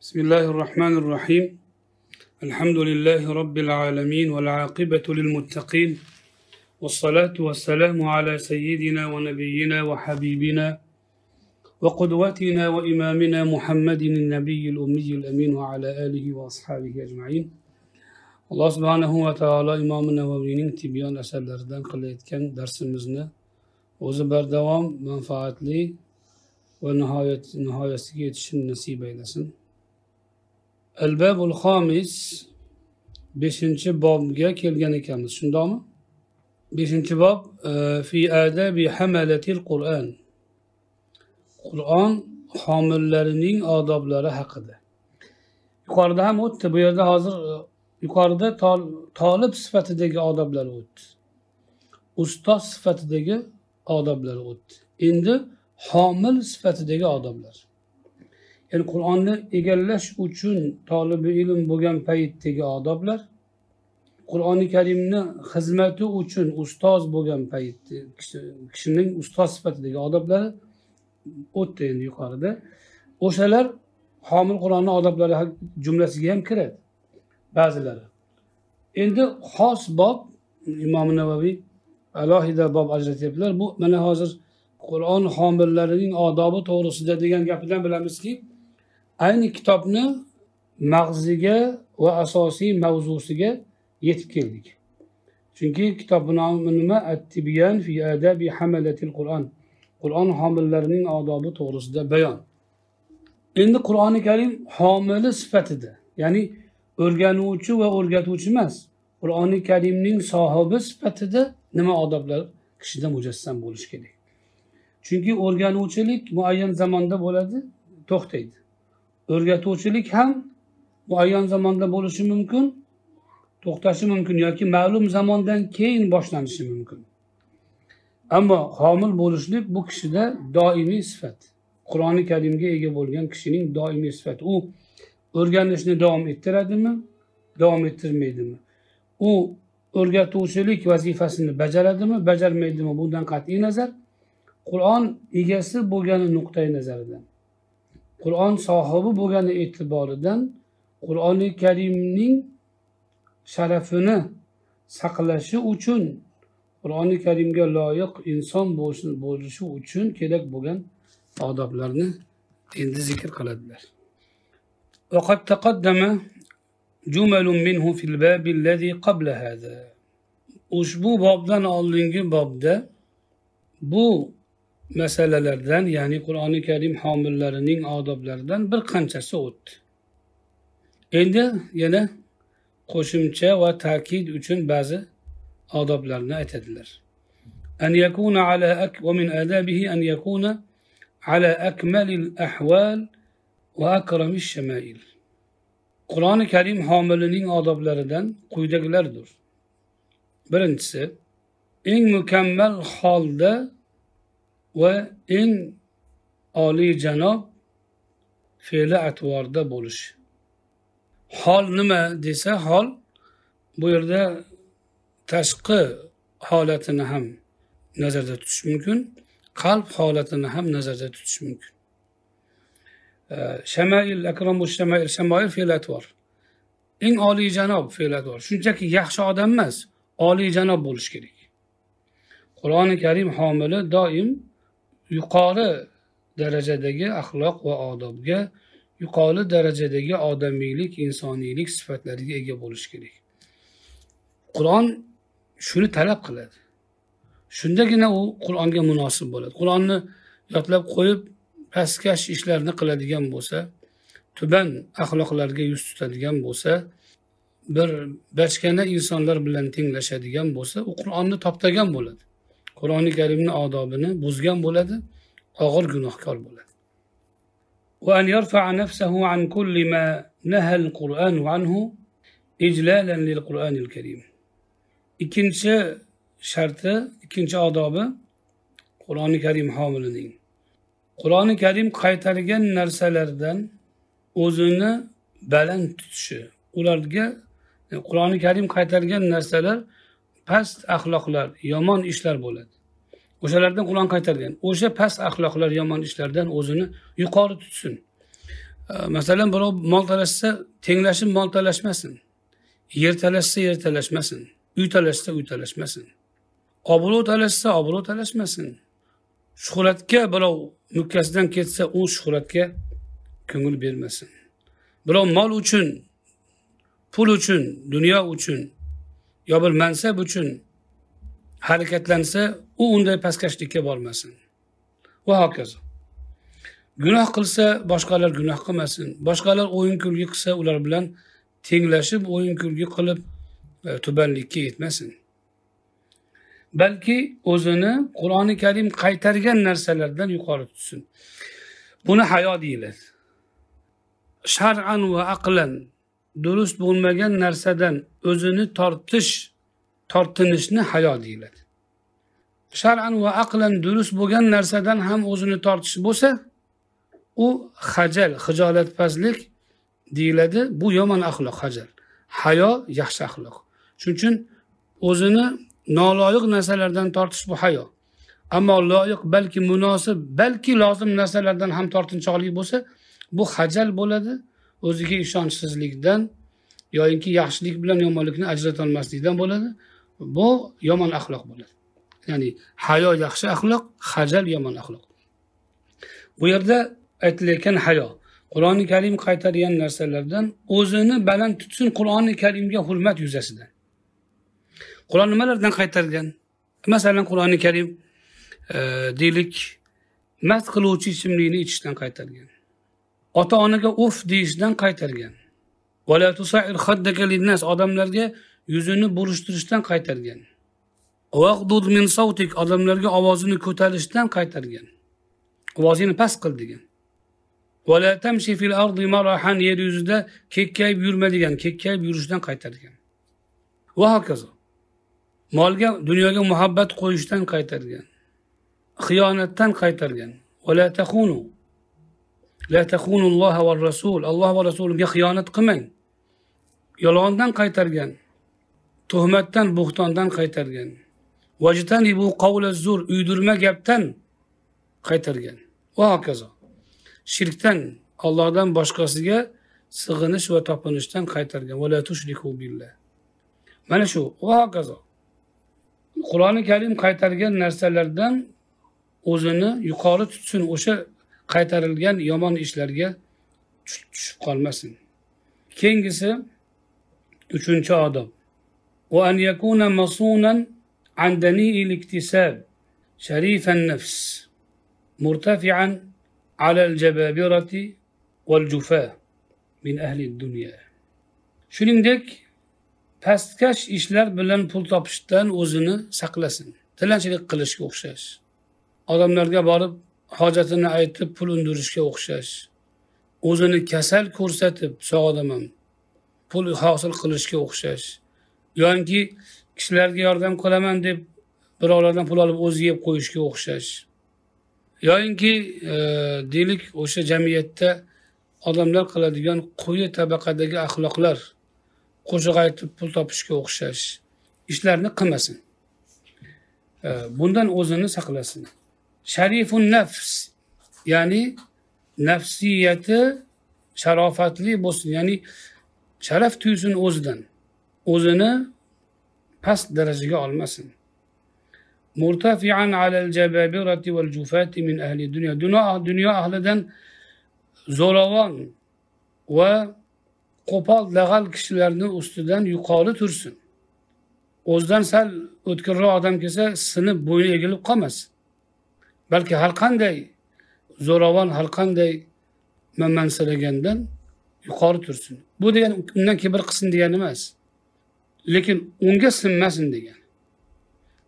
بسم الله الرحمن الرحيم. الحمد لله رب العالمين والعاقبة للمتقين. والصلاة والسلام على سيدنا ونبينا وحبيبنا وقدوتنا وإمامنا محمد النبي الأمي الأمين وعلى آله وأصحابه أجمعين. alloh subhanahu va taolo imom navaviyning tibyon asarlaridan qilayotgan darsimizni o'zi bardavom manfaatli va nihoyat nihoyasiga yetishini nasib aylasin albabul xomis beshinchi bobga kelgan ekanmiz. Shundoqmi? Beshinchi bob e, fi adabi hamalatil qur'an. Qur'on homillarining odoblari haqida. Yuqorida ham o'tdi. Bu yerda hozir e, yuqorida tolib sifatidagi odoblar o'tdi. Ustoz sifatidagi odoblar o'tdi. Endi homil sifatidagi odoblar. Ya'ni qur'onni egallash uchun tolibi ilm bo'lgan paytdagi odoblar qur'oni karimni xizmati uchun ustoz bo'lgan paytda kishining ustoz sifatidagi odoblari o'tdi endi yuqorida. O'shalar homil qur'onni odoblari jumlasiga ham kiradi ba'zilari. Endi xos bob imom navaviy alohida bob ajratyaptilar. Bu mana hozir qur'on homillarining odobi to'g'risida degan gapidan bilamizki ayni kitobni mag'ziga va asosiy mavzusiga yetib keldik. Chunki kitobni nomi nima? Attibiyan fi adabi hamalatil qur'on qur'on homillarining odobi to'g'risida bayon. Endi qur'oni karim homili sifatida ya'ni o'rganuvchi va o'rgatuvchi emas qur'oni karimning sohibi sifatida nima odoblar kishida mujassam bo'lishi kerak? Chunki o'rganuvchilik muayyan zamonda bo'ladi to'xtaydi. O'rgatuvchilik ham muayyan zamonda bo'lishi mumkin to'xtashi mumkin yoki ma'lum zamondan keyin boshlanishi mumkin. Ammo homil bo'lishlik bu kishida doimiy sifat qur'oni karimga ega bo'lgan kishining doimiy sifati. U o'rganishni davom ettiradimi davom ettirmaydimi? U o'rgatuvchilik vazifasini bajaradimi bajarmaydimi? Bundan qat'iy nazar qur'on egasi bo'lgani nuqtai nazaridan. qur'on sohibi bo'lgani e'tiboridan qur'oni karimning sharafini saqlashi uchun qur'oni karimga loyiq inson bo'lishi uchun kerak bo'lgan odoblarni endi zikr qiladilar وقد تقدم جمل منه في الباب الذي قبل هذا ushbu bobdan oldingi bobda bu masalalardan ya'ni qur'oni karim homillarining odoblaridan bir qanchasi o'tdi endi yana qo'shimcha va ta'kid uchun ba'zi odoblarni aytadilar أن يكون على أك ومن آدابه أن يكون على أكمل الأحوال وأكرم الشمائل qur'oni karim homilining odoblaridan quyidagilardir birinchisi eng mukammal holda va eng oliyjanob fe'li atvorda bo'lish. Hol nima desa hol bu yerda tashqi holatini ham nazarda tutish mumkin qalb holatini ham nazarda tutish mumkin. Shamail akramu shamail shamoil fe'l atvor. Eng oliyjanob fe'l atvor. Shunchaki yaxshi odam emas oliyjanob bo'lishi kerak. Qur'oni karim homili doim yuqori darajadagi axloq va odobga yuqori darajadagi odamiylik insoniylik sifatlariga ega bo'lishi kerak. Qur'on shuni talab qiladi. Shundagina u qur'onga munosib bo'ladi. Qur'onni yodlab qo'yib pastkash ishlarni qiladigan bo'lsa tuban axloqlarga yuz tutadigan bo'lsa bir bachkana insonlar bilan tenglashadigan bo'lsa u qur'onni toptagan bo'ladi. qur'oni karimni odobini buzgan bo'ladi og'ir gunohkor bo'ladi وأن يرفع نفسه عن كل ما نهى القرآن عنه إجلالا للقرآن الكريم ikkinchi sharti ikkinchi odobi qur'oni karim homilining qur'oni karim qaytargan narsalardan o'zini baland tutishi ularga qur'oni karim qaytargan narsalar past axloqlar yomon ishlar bo'ladi. O'shalardan qur'on qaytargan. O'sha past axloqlar yomon ishlardan o'zini yuqori tutsin. Masalan birov mol talashsa tenglashib mol talashmasin. Yer talashsa yer talashmasin. Uy talashsa uy talashmasin. Obro' talashsa obro' talashmasin. Shuhratga birov mukkasidan ketsa u shuhratga ko'ngil bermasin. Birov mol uchun pul uchun dunyo uchun yo bir mansab uchun harakatlansa u unday pastkashlikka bormasin. Va hokazo. Gunoh qilsa boshqalar gunoh qilmasin. Boshqalar o'yin kulgi qilsa ular bilan tenglashib o'yin kulgi qilib e, tubanlikka yetmasin. Balki o'zini qur'oni karim qaytargan narsalardan yuqori tutsin. Buni hayo deyiladi. Shar'an va aqlan durust bo'lmagan narsadan o'zini tortish tortinishni hayo deyiladi. Shar'an va aqlan durust bo'lgan narsadan ham o'zini tortish bo'lsa u hajal hijolatpazlik deyiladi. Bu yomon axloq hajal hayo yaxshi axloq. Shuning uchun o'zini noloyiq narsalardan tortish bu hayo. Ammo loyiq balki munosib balki lozim narsalardan ham tortinchoqlik bo'lsa bu hajal bo'ladi. O'ziga ishonchsizlikdan yoyinki yaxshilik bilan yomonlikni ajratolmaslikdan bo'ladi. Bu yomon axloq bo'ladi. Ya'ni hayo yaxshi axloq hajal yomon axloq. Bu yerda aytilayotgan hayo qur'oni karim qaytargan narsalardan o'zini baland tutsin qur'oni karimga hurmat yuzasidan. Qur'on nimalardan qaytargan masalan qur'oni karim e, deylik mast qiluvchi ichimlikni ichishdan qaytargan ota onaga uf deyishdan qaytargan. Odamlarga yuzini burishtirishdan qaytargan. Odamlarga ovozini ko'tarishdan qaytargan. Ovozingni past qil degan. Yer yuzida kekkayib yurma degan kekkayib yurishdan qaytargan. Va hokazo. Molga dunyoga muhabbat qo'yishdan qaytargan. Xiyonatdan qaytargan. Rasul. Alloh va rasuliga xiyonat qilmang. Yolg'ondan qaytargan tuhmatdan bo'xtondan qaytargan. Bu qavla zur uydirma gapdan qaytargan. Va hokazo. Shirkdan ollohdan boshqasiga sig'inish va topinishdan qaytargan. Mana shu va hokazo. Qur'oni karim qaytargan narsalardan o'zini yuqori tutsin o'sha qaytarilgan yomon ishlarga tushib qolmasin keyingisi uchinchi odob وأن يكون مصونا عن دنيء الاكتساب شريف النفس مرتفعا على الجبابرة والجفاة من أهل الدنيا shuningdek pastkash ishlar bilan pul topishdan o'zini saqlasin tilanchilik qilishga o'xshash odamlarga borib hojatini aytib pul undirishga o'xshash. O'zini kasal ko'rsatib sog'odaman pul hosil qilishga o'xshash. Yoki kishilarga yordam qilaman deb birovlardan pul olib o'zi yeb qo'yishga o'xshash. Yoyinki e, deylik o'sha jamiyatda odamlar qiladigan quyi tabaqadagi axloqlar qo'shiq aytib pul topishga o'xshash. Ishlarni qilmasin. E, bundan o'zini saqlasin. Sharifun nafs ya'ni nafsiyati sharofatli bo'lsin ya'ni sharaf tuysin o'zidan o'zini past darajaga olmasin murtafian alal jababirati val jufati min ahli dunyo dunyo ahlidan zo'ravon va qo'pol dag'al kishilarni ustidan yuqori tursin o'zidan sal o'tkirroq odam kelsa sinib bo'yni egilib qolmasin balki har qanday? Zo'ravon har qanday? Manmansiragandan yuqori tursin. Bu degani undan kibr qilsin degani emas. Lekin unga sinmasin degan.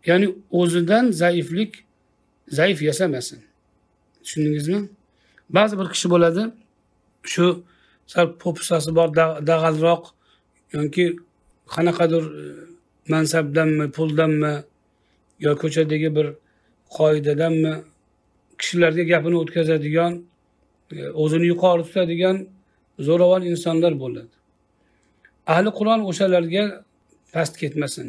Ya'ni o'zidan zaiflik zaif yasamasin. Tushundingizmi? Ba'zi bir kishi bo'ladi shu sal po'pisasi bor dag'alroq yoki qanaqadir e, mansabdanmi puldanmi yo ko'chadagi bir qoidadanmi kishilarga gapini o'tkazadigan e, o'zini yuqori tutadigan zo'ravon insonlar bo'ladi. Ahli qur'on o'shalarga past ketmasin.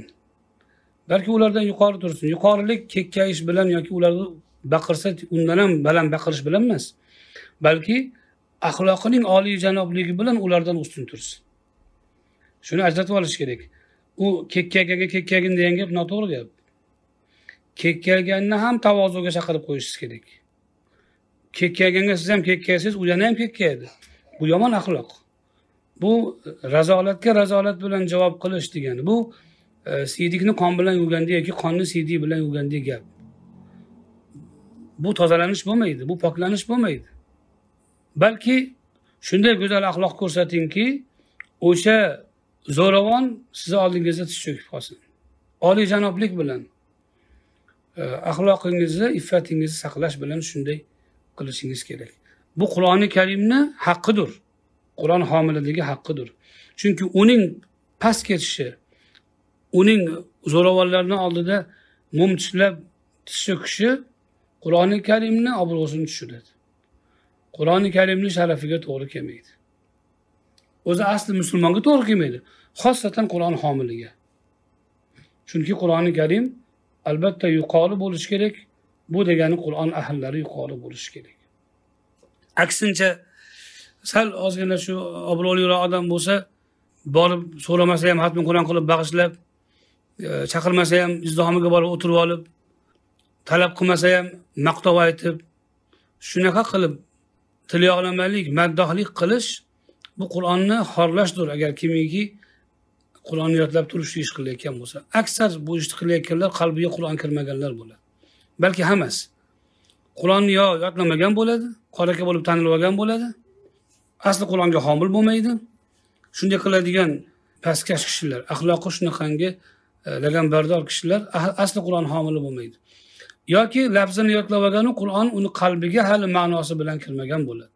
Balki ulardan yuqori tursin. Yuqorilik kekkayish bilan yoki ularni baqirsa undan ham baland baqirish bilan emas. Balki axloqining oliyjanobligi bilan ulardan ustun tursin. Shuni ajratib olish kerak. U kekkaygaga kekkagin degan gap noto'g'ri gap. Kekkayganni ham tavozuga chaqirib qo'yishingiz kerak. Kekkayganga siz ham kekkaysiz u yana ham kekkaydi bu yomon axloq. Bu razolatga razolat bilan javob qilish degani. Bu e, siydikni qon bilan yuvgandek yoki qonni siydik bilan yuvgandek gap. Bu tozalanish bo'lmaydi bu poklanish bo'lmaydi. Balki shunday go'zal axloq ko'rsatingki o'sha zo'ravon sizni oldingizda tiz cho'kib qolsin. Oliyjanoblik bilan e, axloqingizni iffatingizni saqlash bilan shunday qilishingiz kerak. Bu qur'oni karimni haqqidir. Qur'on homililigi haqqidir. Chunki uning past ketishi uning zo'ravonlarni oldida mum tishlab tiz cho'kishi qur'oni karimni obro'sini tushiradi. Qur'oni karimni sharafiga to'g'ri kelmaydi. O'zi asli musulmonga to'g'ri kelmaydi xosatan qur'on homiliga. Chunki qur'oni karim albatta yuqori bo'lishi kerak bu degani qur'on ahllari yuqori bo'lishi kerak. Aksincha sal ozgina shu obro'liroq odam bo'lsa borib so'ramasa ham hatmi qur'on qilib bag'ishlab e, chaqirmasa ham izdihomiga borib o'tirib olib talab qilmasa ham maqtov aytib shunaqa qilib tilyog'lamalik maddohlik qilish bu qur'onni xorlashdir. Agar kimiki qur'onni yodlab turishni ish qilayotgan bo'lsa. Aksar bu ishni qilayotganlar qalbiga qur'on kirmaganlar bo'ladi. Balki hammasi. Qur'onni yo yodlamagan bo'ladi qoraka bo'lib tanilib olgan bo'ladi. Asli qur'onga homil bo'lmaydi. Shunday qiladigan pastkash kishilar axloqi shunaqangi e, laganbardor kishilar ah, asli qur'on homili bo'lmaydi. Yoki lafzini yodlab olganu qur'on uni qalbiga hali ma'nosi bilan kirmagan bo'ladi.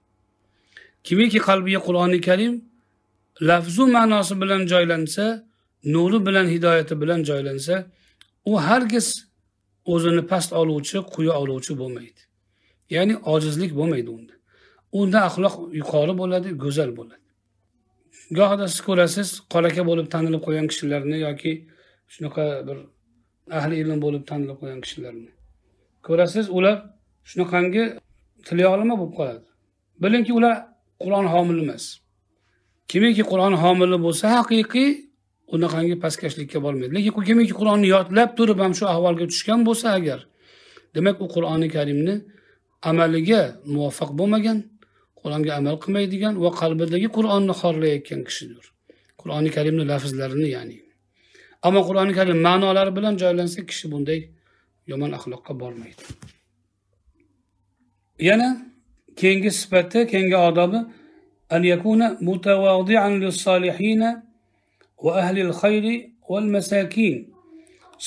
Kimiki qalbiga qur'oni karim lafzu ma'nosi bilan joylansa nuri bilan hidoyati bilan joylansa u hargiz o'zini past oluvchi quyi oluvchi bo'lmaydi. Ya'ni ojizlik bo'lmaydi unda. Unda axloq yuqori bo'ladi go'zal bo'ladi. Gohida siz ko'rasiz qoraka bo'lib tanilib qo'ygan kishilarni yoki shunaqa bir ahli ilm bo'lib tanilib qo'ygan kishilarni. Ko'rasiz ular shunaqangi tilyog'lama bo'lib qoladi. Bilingki ular qur'on homili emas. Kimiki qur'on homili bo'lsa haqiqiy unaqangi pastkashlikka bormaydi. Lekin kimiki qur'onni yodlab turib ham shu ahvolga tushgan bo'lsa agar demak u qur'oni karimni amaliga muvaffaq bo'lmagan qur'onga amal qilmaydigan va qalbidagi qur'onni xorlayotgan kishidir. Qur'oni karimni lafzlarini ya'ni. Ammo qur'oni karim ma'nolari bilan joylansa kishi bunday yomon axloqqa bormaydi. Yana keyingi sifati keyingi odobi yakuna lis solihina va ahlil xayri val masakin.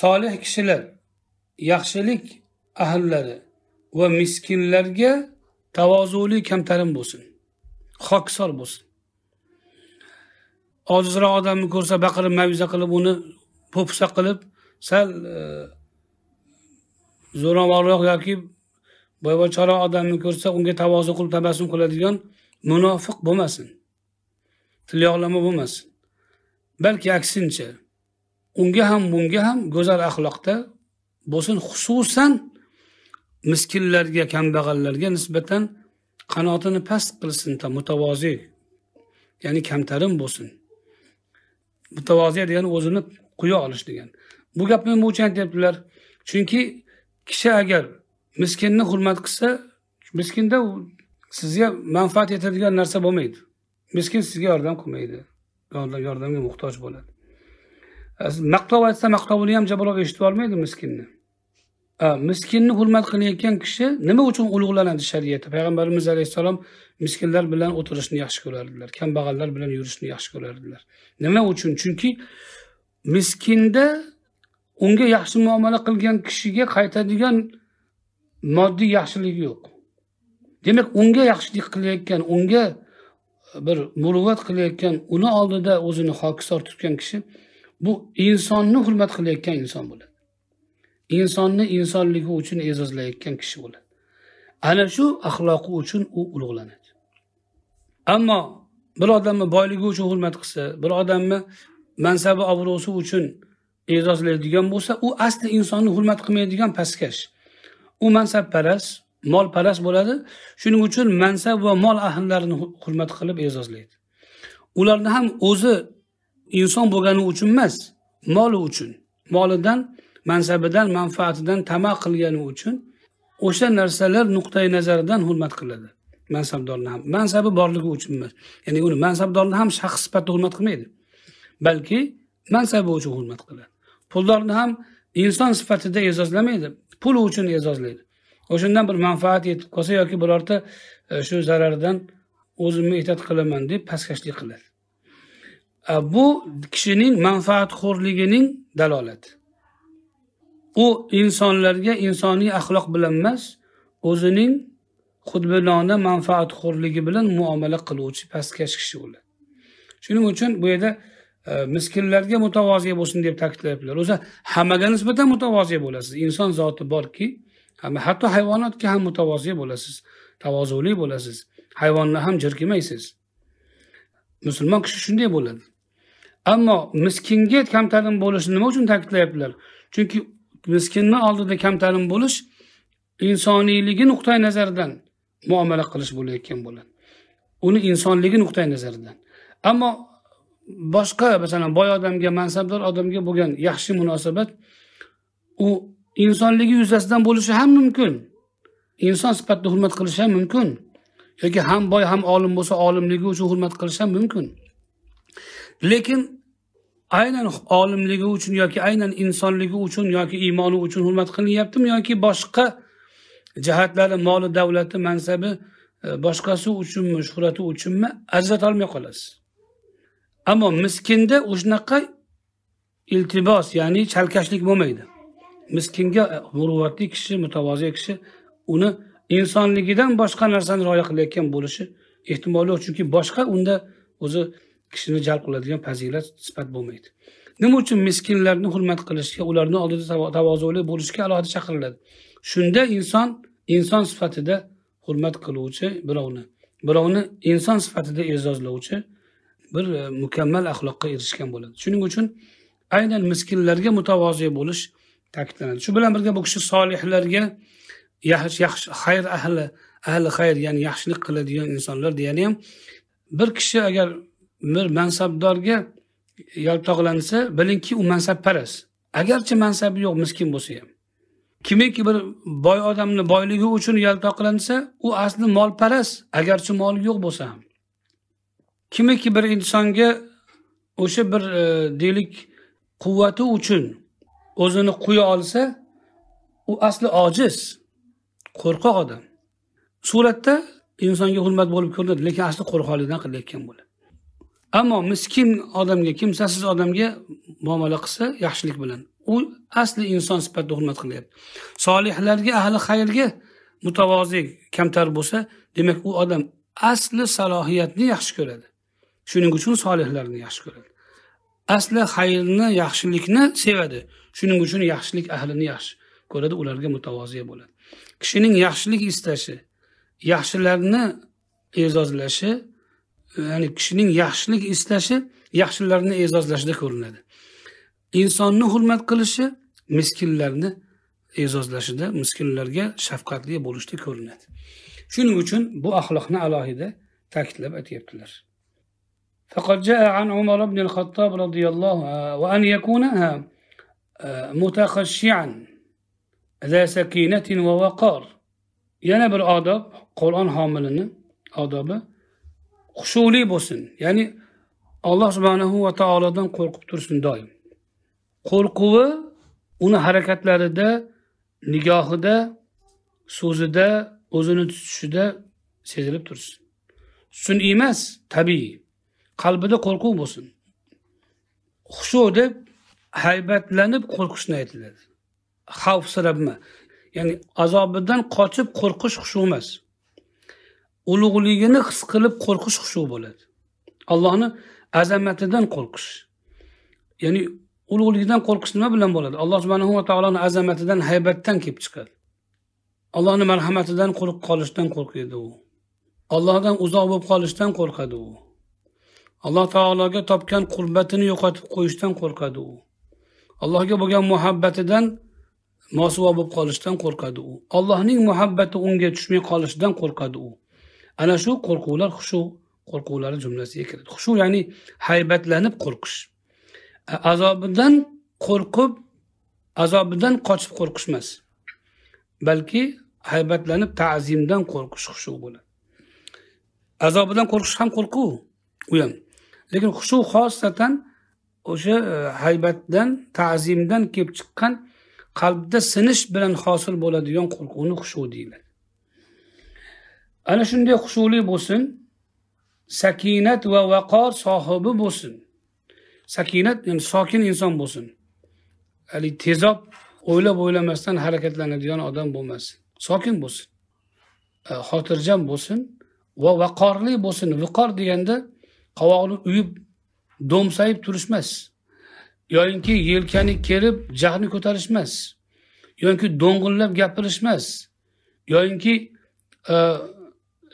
Solih kishilar yaxshilik ahllari va miskinlarga tavozuli kamtarin bo'lsin. Hokisor bo'lsin. Ojizroq odamni ko'rsa baqirib maviza qilib uni po'pisa qilib sal e, zo'ravonroq yoki boyvachoroq odamni ko'rsa unga tavozu qilib tabassum qiladigan munofiq bo'lmasin. Tilyoqlama bo'lmasin. Balki aksincha unga ham bunga ham go'zal axloqda bo'lsin xususan miskinlarga kambag'allarga nisbatan qanotini past qilsin mutavozi ya'ni kamtarin bo'lsin. Mutavozi degani o'zini quya olish degani bu gapni nima uchun aytyaptilar. Chunki kishi agar miskinni hurmat qilsa miskinda sizga manfaat yetadigan narsa bo'lmaydi. Miskin sizga yordam qilmaydi. Yordamga muhtoj bo'ladi. Maqtov aytsa maqtovini ham jabroq eshitib olmaydi miskinni. Miskinni hurmat qilayotgan kishi nima uchun ulug'lanadi shariatda? Payg'ambarimiz alayhissalom miskinlar bilan o'tirishni yaxshi ko'rardilar kambag'allar bilan yurishni yaxshi ko'rardilar. Nima uchun? Chunki miskinda unga yaxshi muomala qilgan kishiga qaytadigan moddiy yaxshilik yo'q. Demak unga yaxshilik qilayotgan unga bir muruvvat qilayotgan uni oldida o'zini hokisor tutgan kishi bu insonni hurmat qilayotgan inson bo'ladi. Insonni insonligi uchun e'zozlayotgan kishi bo'ladi. Ana shu axloqi uchun u ulug'lanadi. Ammo bir odamni boyligi uchun hurmat qilsa bir odamni mansabi obro'si uchun e'zozlaydigan bo'lsa u asli insonni hurmat qilmaydigan pastkash. U mansabparast molparast bo'ladi. Shuning uchun mansab va mol ahllarini hurmat qilib e'zozlaydi. Ularni ham o'zi inson bo'lgani uchun emas moli uchun molidan mansabidan manfaatidan tama qilgani uchun o'sha narsalar nuqtai nazaridan hurmat qiladi. Mansabdorni ham mansabi borligi uchun emas. Ya'ni uni mansabdorni ham shaxs sifatida hurmat qilmaydi. Balki mansabi uchun hurmat qiladi. Puldorni ham inson sifatida e'zozlamaydi puli uchun e'zozlaydi. O'shandan bir manfaat yetib qolsa yoki birorta e, shu zarardan o'zimni ehtiyot qilaman deb pastkashlik qiladi. Bu kishining manfaatxo'rligining dalolati. U insonlarga insoniy axloq bilan emas o'zining xudbinona manfaatxo'rligi bilan muomala qiluvchi pastkash kishi bo'ladi. Shuning uchun bu yerda e, miskinlarga mutavoziy bo'lsin deb ta'kidlayaptilar o'zi hammaga nisbatan mutavoziy bo'lasiz. Inson zoti borki hatto hayvonotga ham mutavozi bo'lasiz tavozuli bo'lasiz. Hayvonni ham jirkimaysiz musulmon kishi shunday bo'ladi. Ammo miskinga kamtarin bo'lishni nima uchun ta'kidlayaptilar? Chunki miskinni oldida kamtarin bo'lish insoniyligi nuqtai nazaridan muomala qilish bo'layotgan bo'ladi. Uni insonligi nuqtai nazaridan. Ammo boshqa masalan boy odamga mansabdor odamga bo'lgan yaxshi munosabat u insonligi yuzasidan bo'lishi ham mumkin. Inson sifatida hurmat qilish ham mumkin. Yoki ham boy ham olim bo'lsa olimligi uchun hurmat qilish ham mumkin. Lekin aynan olimligi uchun yoki aynan insonligi uchun yoki iymoni uchun hurmat qilinyaptimi yoki boshqa jihatlari moli davlati mansabi e, boshqasi uchunmi shuhrati uchunmi ajratolmay qolasiz. Ammo miskinda o'shanaqa iltibos ya'ni chalkashlik bo'lmaydi. Miskinga muruvvatli kishi mutavozi kishi uni insonligidan boshqa narsani rioya qilayotgan bo'lishi ehtimoli yo'q. Chunki boshqa unda o'zi kishini jalb qiladigan fazilat sifat bo'lmaydi. Nima uchun miskinlarni hurmat qilishga ularni oldida tavozuli bo'lishga alohida chaqiriladi? Shunda inson inson sifatida hurmat qiluvchi birovni birovni inson sifatida e'zozlovchi bir e, mukammal axloqqa erishgan bo'ladi. Shuning uchun aynan miskinlarga mutavozi bo'lish ta'kidlanadi. Shu bilan birga bu kishi solihlarga yaxshi xayr ahli ahli xayr ya'ni yaxshilik qiladigan insonlar degani ham bir kishi agar bir mansabdorga yaltoqlansa bilingki u mansabparast. Agarchi mansabi yo'q miskin bo'lsa ham. Kimiki bir boy odamni boyligi uchun yaltoqlansa u asli molparast agarchi moli yo'q bo'lsa ham. Kimiki bir insonga o'sha bir e, deylik quvvati uchun o'zini quya olsa u asli ojiz qo'rqoq odam. Suratda insonga hurmat bo'lib ko'rinadi lekin asli qo'rqoqlikdan qilayotgan bo'ladi. Ammo miskin odamga kimsasiz odamga muomala qilsa yaxshilik bilan. U asli inson sifatida hurmat qilyapti solihlarga ahli xayrga mutavozi kamtar bo'lsa demak u odam asli salohiyatni yaxshi ko'radi. Shuning uchun solihlarni yaxshi ko'radi. Asli xayrni yaxshilikni sevadi. shuning uchun yaxshilik ahlini yaxshi ko'radi ularga mutavoziy bo'ladi kishining yaxshilik istashi yaxshilarni e'zozlashi ya'ni kishining yaxshilik istashi yaxshilarni e'zozlashida ko'rinadi insonni hurmat qilishi miskinlarni e'zozlashida miskinlarga shafqatli bo'lishda ko'rinadi shuning uchun bu axloqni alohida ta'kidlab aytyaptilar فقد جاء عن عمر بن الخطاب رضي الله عنه وأن يكون mutaqashshian za sakinatin va vaqor yana bir odob qur'on homilini odobi xushuli bo'lsin ya'ni alloh subhanahu va taolodan qo'rqib tursin doim qo'rquvi uni harakatlarida nigohida so'zida o'zini tutishida sezilib tursin sun'iy emas tabiiy qalbida qo'rquv bo'lsin xushu deb haybatlanib qo'rqishni aytiladi. Xavfsirabma ya'ni azobidan qochib qo'rqish xushu emas. Ulug'ligini his qilib qo'rqish xushu bo'ladi. Allohni azamatidan qo'rqish. Ya'ni ulug'ligidan qo'rqish nima bilan bo'ladi? Alloh subhanahu va taoloni azamatidan haybatdan kelib chiqadi. Allohni marhamatidan qo'rqib qolishdan qo'rqiydi u. Allohdan uzoq bo'lib qolishdan qo'rqadi u. Alloh taologa topgan qurbatini yo'qotib qo'yishdan qo'rqadi u. allohga bo'lgan muhabbatidan mosuvo bo'lib qolishdan qo'rqadi u. Allohning muhabbati unga tushmay qolishidan qo'rqadi u. Ana shu qo'rquvlar xushu qo'rquvlari jumlasiga kiradi. Xushu ya'ni haybatlanib qo'rqish. Azobidan qo'rqib azobidan qochib qo'rqish emas balki haybatlanib ta'zimdan qo'rqish xushu bo'ladi. Azobidan qo'rqish ham qo'rquv u ham. Lekin xushu xosatan o'sha e, haybatdan ta'zimdan kelib chiqqan qalbda sinish bilan hosil bo'ladigan qo'rquvni xushu deyiladi. Ana shunday xushuli bo'lsin sakinat va vaqor sohibi bo'lsin. Sakinat ya'ni sokin inson bo'lsin. Haligi tezob o'ylab o'ylamasdan harakatlanadigan odam bo'lmasin. Sokin bo'lsin e, xotirjam bo'lsin va vaqorli bo'lsin. Viqor deganda qovoqni uyib do'msayib turish emas yoyinki yelkani kerib jahni ko'tarish emas yoki do'ng'illab gapirish emas yoyinki e,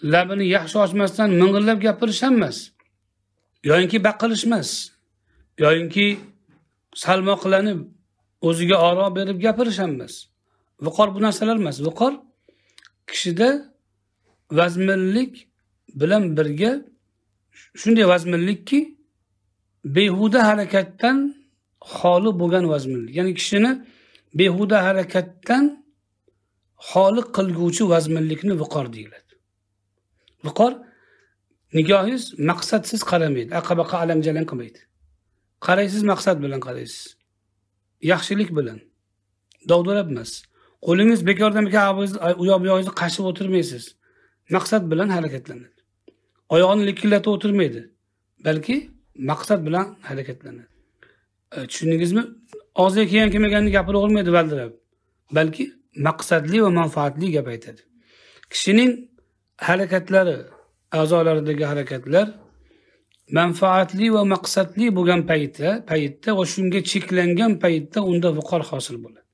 labini yaxshi ochmasdan ming'illab gapirish ham emas yoyinki baqirish emas yoyinki salmoqlanib o'ziga oro berib gapirish ham emas viqor bu narsalar emas. Viqor kishida vazminlik bilan birga shunday vazminlikki behuda harakatdan xoli bo'lgan vazminlik ya'ni kishini behuda harakatdan xoli qilguvchi vazminlikni viqor deyiladi. Viqor nigohingiz maqsadsiz qaramaydi. Aqabaqa alam jalang qilmaydi. Qaraysiz maqsad bilan qaraysiz. Yaxshilik bilan. Dovdirab emas. Qo'lingiz bekordan bekor u yoq bu yog'ingizni qashib o'tirmaysiz. Maqsad bilan harakatlanadi. Oyog'ini likillatib o'tirmaydi. Balki maqsad bilan harakatlanadi. E, tushundingizmi? Og'ziga kelgan kelmaganini gapiravermaydi valdirab. Balki maqsadli va manfaatli gap aytadi. Kishining harakatlari a'zolaridagi harakatlar manfaatli va maqsadli bo'lgan paytda paytda va shunga cheklangan paytda unda viqor hosil bo'ladi.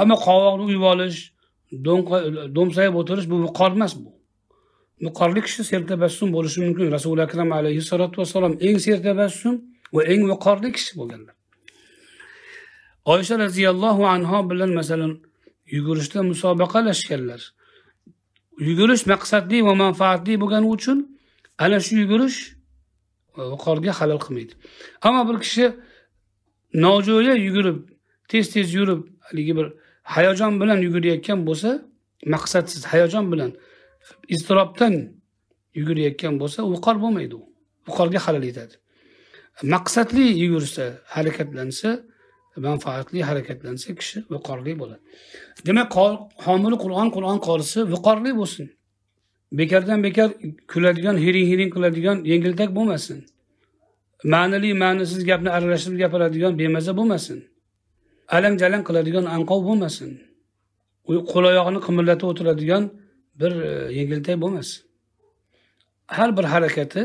Ammo qovoqni uyib olish do'msayib o'tirish bu viqor emas bu. Viqorli kishi sertabassum bo'lishi mumkin. Rasuli akram alayhissalotu vassalom eng sertabassum va eng viqorli kishi bo'lganlar. Oysha roziyallohu anho bilan masalan yugurishda musobaqalashganlar. Yugurish maqsadli va manfaatli bo'lgani uchun ana shu yugurish e, viqorga halol qilmaydi. Ammo bir kishi nojo'ya yugurib tez tez yurib haligi bir hayajon bilan yugurayotgan bo'lsa maqsadsiz hayajon bilan iztirobdan yugurayotgan bo'lsa viqor bo'lmaydi u. Viqorga halol yetadi. Maqsadli yugursa harakatlansa manfaatli harakatlansa kishi viqorli bo'ladi. Demak homili qur'on qur'on qorisi viqorli bo'lsin. Bekardan bekar kuladigan hiring hiring qiladigan yengiltak bo'lmasin. Ma'nili ma'nisiz gapni aralashtirib gapiradigan bemaza bo'lmasin. Alang jalang qiladigan anqov bo'lmasin. Qo'l oyog'ini qimirlatib o'tiradigan bir e, yengiltak bo'lmasin har bir harakati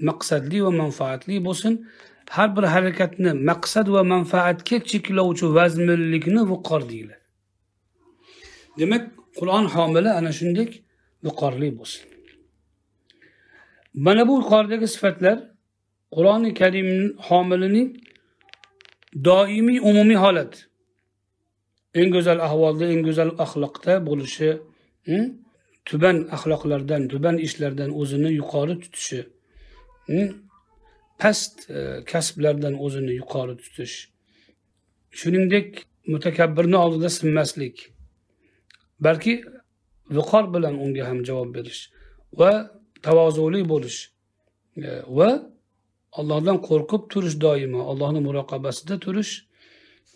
maqsadli va manfaatli bo'lsin. Har bir harakatni maqsad va manfaatga cheklovchi vazminlikni viqor deyiladi. Demak qur'on homili ana shunday viqorli bo'lsin. Mana bu yuqoridagi sifatlar qur'oni karim homilining doimiy umumiy holat. Eng go'zal ahvolda eng go'zal axloqda bo'lishi hmm? Tuban axloqlardan tuban ishlardan o'zini yuqori tutishi hmm, past e, kasblardan o'zini yuqori tutish. Shuningdek mutakabbirni oldida sinmaslik. Balki viqor bilan unga ham javob berish va tavozuli bo'lish e, va allohdan qo'rqib turish doimo allohni muroqabasida turish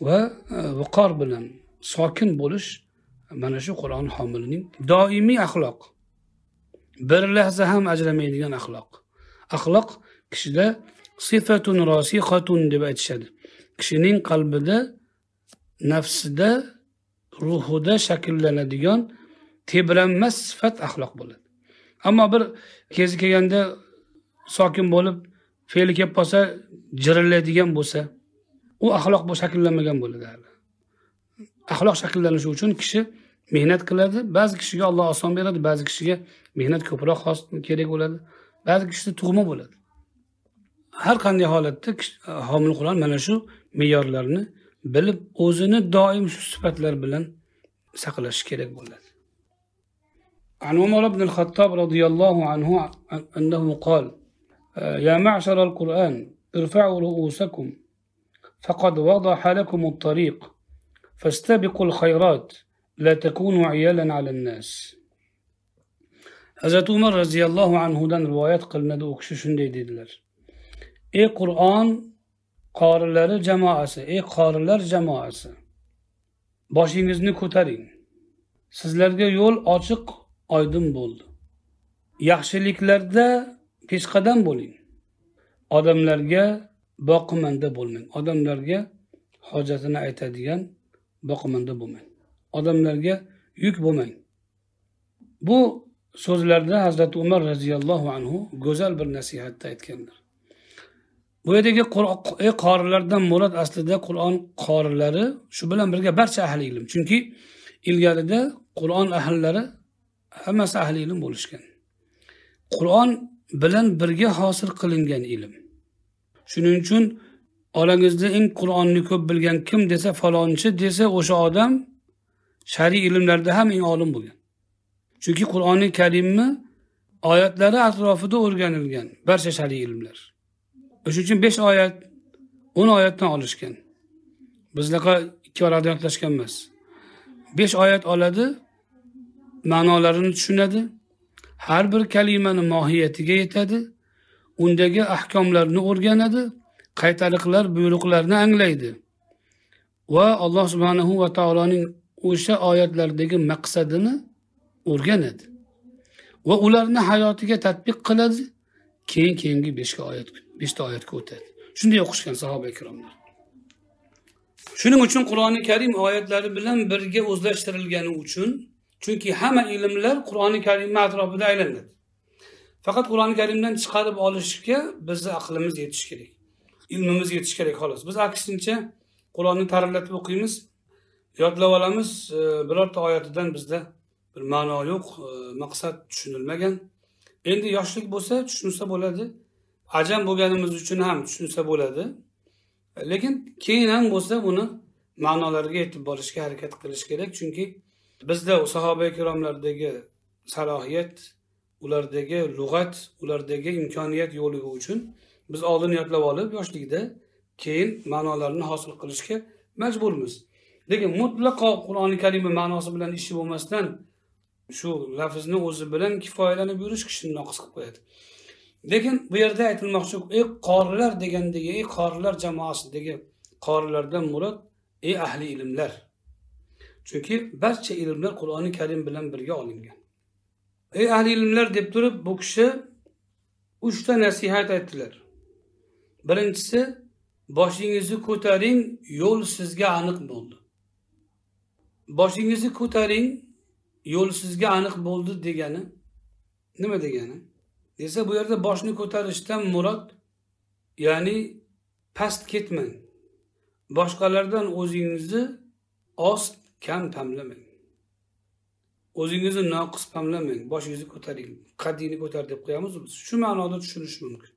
va e, viqor bilan sokin bo'lish mana shu qur'on homilining doimiy axloq. Bir lahza ham ajramaydigan axloq. Axloq kishida sifatun rosihatun deb aytishadi. Kishining qalbida nafsida ruhida shakllanadigan tebranmas sifat axloq bo'ladi. Ammo bir kezi kelganda sokin bo'lib fe'li kelib qolsa jirillaydigan bo'lsa u axloq bu shakllanmagan bo'ladi hali. axloq shakllanishi uchun kishi mehnat qiladi ba'zi kishiga alloh oson beradi ba'zi kishiga mehnat ko'proq kerak bo'ladi ba'zi kishida tug'ma bo'ladi har qanday holatda homil qur'on mana shu me'yorlarni bilib o'zini doim shu sifatlar bilan saqlashi kerak bo'ladi عن عمر بن الخطاب رضي الله عنه أنه قال يا معشر القرآن ارفعوا رؤوسكم فقد وضح لكم الطريق فاستبقوا الخيرات لا تكونوا عيالا على الناس hazrati umar roziyallohu anhudan rivoyat qilinadi u kishi shunday dedilar ey qur'on qorilari jamoasi ey qorilar jamoasi boshingizni ko'taring sizlarga yo'l ochiq oydin bo'ldi yaxshiliklarda peshqadam bo'ling odamlarga boqimanda bo'lmang odamlarga hojatini aytadigan boqimanda bo'lmang. Odamlarga yuk bo'lmang. Bu so'zlarda hazrati umar roziyallohu anhu go'zal bir nasihatda aytganlar bu yerdagi ey qorilardan murod aslida qur'on qorilari shu bilan birga barcha ahli ilm. Chunki ilgarida qur'on ahllari hammasi ahli ilm bo'lishgan. Qur'on bilan birga hosil qilingan ilm. Shuning uchun orangizda eng qur'onni ko'p bilgan kim desa falonchi desa o'sha odam shariy ilmlarda ham eng olim bo'lgan. Chunki qur'oni karimni oyatlari atrofida o'rganilgan barcha shariy ilmlar. O'shuning uchun besh oyat o'n oyatdan olishgan. Bizlarga ikki oyat yodlashgan emas. Besh oyat oladi ma'nolarini tushunadi har bir kalimani mohiyatiga yetadi undagi ahkomlarni o'rganadi qaytariqlar buyruqlarni anglaydi. Va alloh subhanahu va taoloning o'sha oyatlardagi maqsadini o'rganadi. Va ularni hayotiga tadbiq qiladi keyin keyingi beshga oyat beshta oyatga o'tadi. Shunday o'qishgan sahoba ikromlar shuning uchun qur'oni karim oyatlari bilan birga o'zlashtirilgani uchun chunki hamma ilmlar qur'oni karimni atrofida aylanadi. Faqat qur'oni karimdan chiqarib olishga bizni aqlimiz yetishi kerak. Ilmimiz yetishi kerak xolos. Biz aksincha qur'onni tarallatib o'qiymiz yodlab olamiz e, birorta oyatidan bizda bir ma'no yo'q e, maqsad tushunilmagan. Endi yoshlik bo'lsa tushunsa bo'ladi. Ajam bo'lganimiz uchun ham tushunsa bo'ladi. Lekin keyin ham bo'lsa buni ma'nolariga yetib borishga harakat qilish kerak. Chunki bizda sahoba ikromlardagi salohiyat ulardagi lug'at ulardagi imkoniyat yo'qligi uchun biz oldin yodlab olib yoshlikda keyin ma'nolarini hosil qilishga majburmiz. Lekin mutlaqo qur'oni karimni ma'nosi bilan ishi bo'lmasdan shu lafzni o'zi bilan kifoyalanib yurish kishini noqis qilib qo'yadi. Lekin bu yerda aytilmoqchi ey qorilar degandagi ey qorilar jamoasidagi qorilardan murod ey ahli ilmlar chunki barcha ilmlar qur'oni karim bilan birga olingan. Ey ahli ilmlar deb turib bu kishi uchta nasihat aytdilar. Birinchisi boshingizni ko'taring yo'l sizga aniq bo'ldi. Boshingizni ko'taring yo'l sizga aniq bo'ldi degani nima degani? Desa bu yerda boshni ko'tarishdan murod ya'ni past ketmang. Boshqalardan o'zingizni ost kam tamlamang o'zingizni noqis pamlamang boshingizni ko'taring. Qaddingni ko'tar deb qo'yamiz. Biz shu ma'noda tushunish mumkin.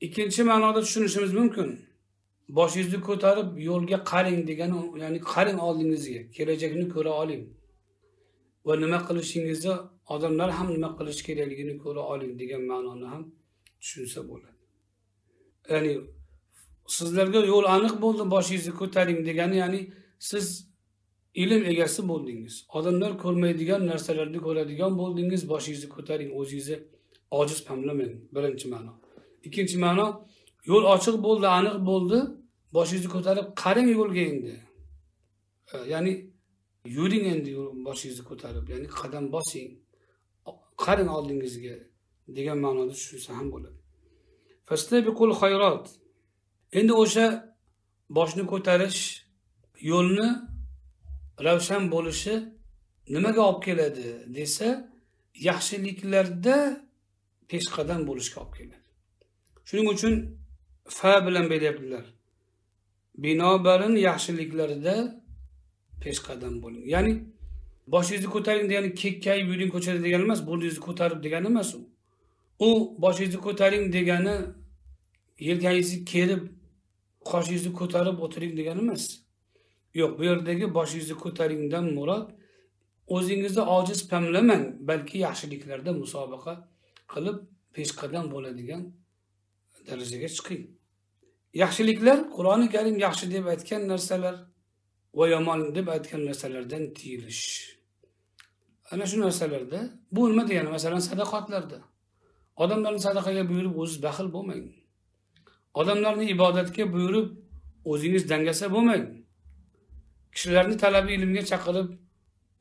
Ikkinchi ma'noda tushunishimiz mumkin. Boshingizni ko'tarib yo'lga qarang degani ya'ni qarang oldingizga kelajakni ko'ra oling. Va nima qilishingizni odamlar ham nima qilish kerakligini ko'ra oling degan ma'noni ham tushunsa bo'ladi. Ya'ni sizlarga yo'l aniq bo'ldi boshingizni ko'taring degani ya'ni siz ilm egasi bo'ldingiz. Odamlar ko'rmaydigan narsalarni ko'radigan bo'ldingiz boshingizni ko'taring o'zingizni ojiz pamlamang birinchi ma'no. Ikkinchi ma'no yo'l ochiq bo'ldi aniq bo'ldi boshingizni ko'tarib qarang yo'lga endi. E, ya'ni yuring endi boshingizni ko'tarib ya'ni qadam bosing qarang oldingizga degan ma'noda tushunsa ham bo'ladi. Endi o'sha boshni ko'tarish yo'lni ravshan bo'lishi nimaga olib keladi desa yaxshiliklarda peshqadam bo'lishga olib keladi. Shuning uchun fa bilan beryaptilar binobarin yaxshiliklarida peshqadam bo'ling. Ya'ni boshingizni ko'taring degani kekkayib yuring ko'chada degani emas burningizni ko'tarib degani emas u. U boshingizni ko'taring degani yelkangizni kerib qoshingizni ko'tarib o'tiring degani emas. Yo'q bu yerdagi boshingizni ko'taringdan murod o'zingizni ojiz pamlamang balki yaxshiliklarda musobaqa qilib peshqadam bo'ladigan darajaga chiqing. yaxshiliklar qur'oni karim yaxshi deb aytgan narsalar va yomon deb aytgan narsalardan tiyilish. Ana shu narsalarda bu nima degani? Masalan sadaqotlarda odamlarni sadaqaga buyurib o'ziz baxil bo'lmang. Odamlarni ibodatga buyurib o'zingiz dangasa bo'lmang. Kishilarni talabi ilmga chaqirib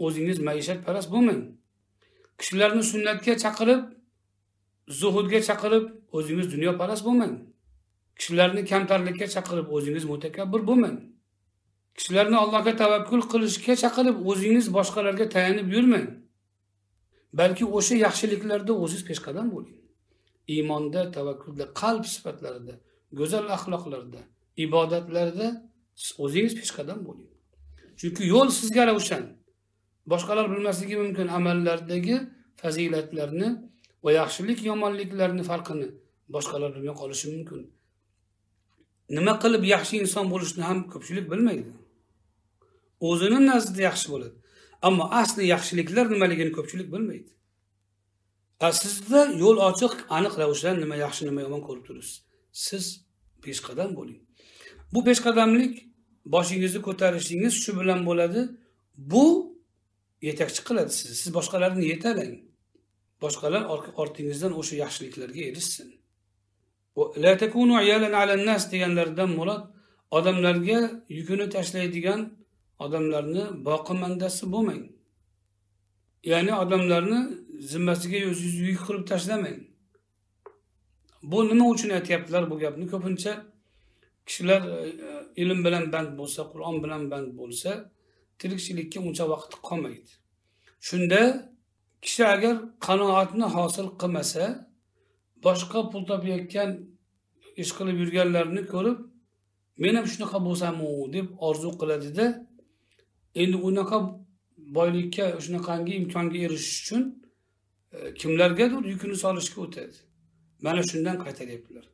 o'zingiz maishatparast bo'lmang. Kishilarni sunnatga chaqirib zuhudga chaqirib o'zingiz dunyoparast bo'lmang. Kishilarni kamtarlikka chaqirib o'zingiz mutakabbir bo'lmang. Kishilarni allohga tavakkul qilishga chaqirib o'zingiz boshqalarga tayanib yurmang. Balki o'sha yaxshiliklarda o'ziz peshqadam bo'ling. Iymonda tavakkulda qalb sifatlarida go'zal axloqlarda ibodatlarda o'zingiz peshqadam bo'ling. Chunki yo'l sizga ravshan. Boshqalar bilmasligi mumkin amallardagi fazilatlarni va yaxshilik yomonliklarni farqini boshqalar bilmay qolishi mumkin. Nima qilib yaxshi inson bo'lishni ham ko'pchilik bilmaydi. O'zini nazdida yaxshi bo'ladi ammo asli yaxshiliklar nimaligini ko'pchilik bilmaydi. Sizda yo'l ochiq aniq ravishda nima yaxshi nima yomon ko'rib turibsiz siz peshqadam bo'ling. Bu peshqadamlik boshingizni ko'tarishingiz shu bilan bo'ladi. Bu yetakchi qiladi sizni. Siz boshqalarni yetalang. Boshqalar ortingizdan o'sha yaxshiliklarga erishsin. Deganlaridan murod odamlarga yukini tashlaydigan odamlarni boqimandasi bo'lmang. Ya'ni odamlarni zimmasiga o'zingizni yuk qilib tashlamang. Bu nima uchun aytyaptilar bu gapni? Ko'pincha kishilar e, e, ilm bilan band bo'lsa qur'on bilan band bo'lsa tirikchilikka uncha vaqti qolmaydi. Shunda kishi agar qanoatni hosil qilmasa boshqa pul topayotgan ish qilib yurganlarni ko'rib men ham shunaqa bo'lsamu deb orzu qiladida endi unaqa boylikka shunaqangi imkonga erishish uchun e, kimlargadir yukini solishga o'tadi. Mana shundan qaytaryaptilar.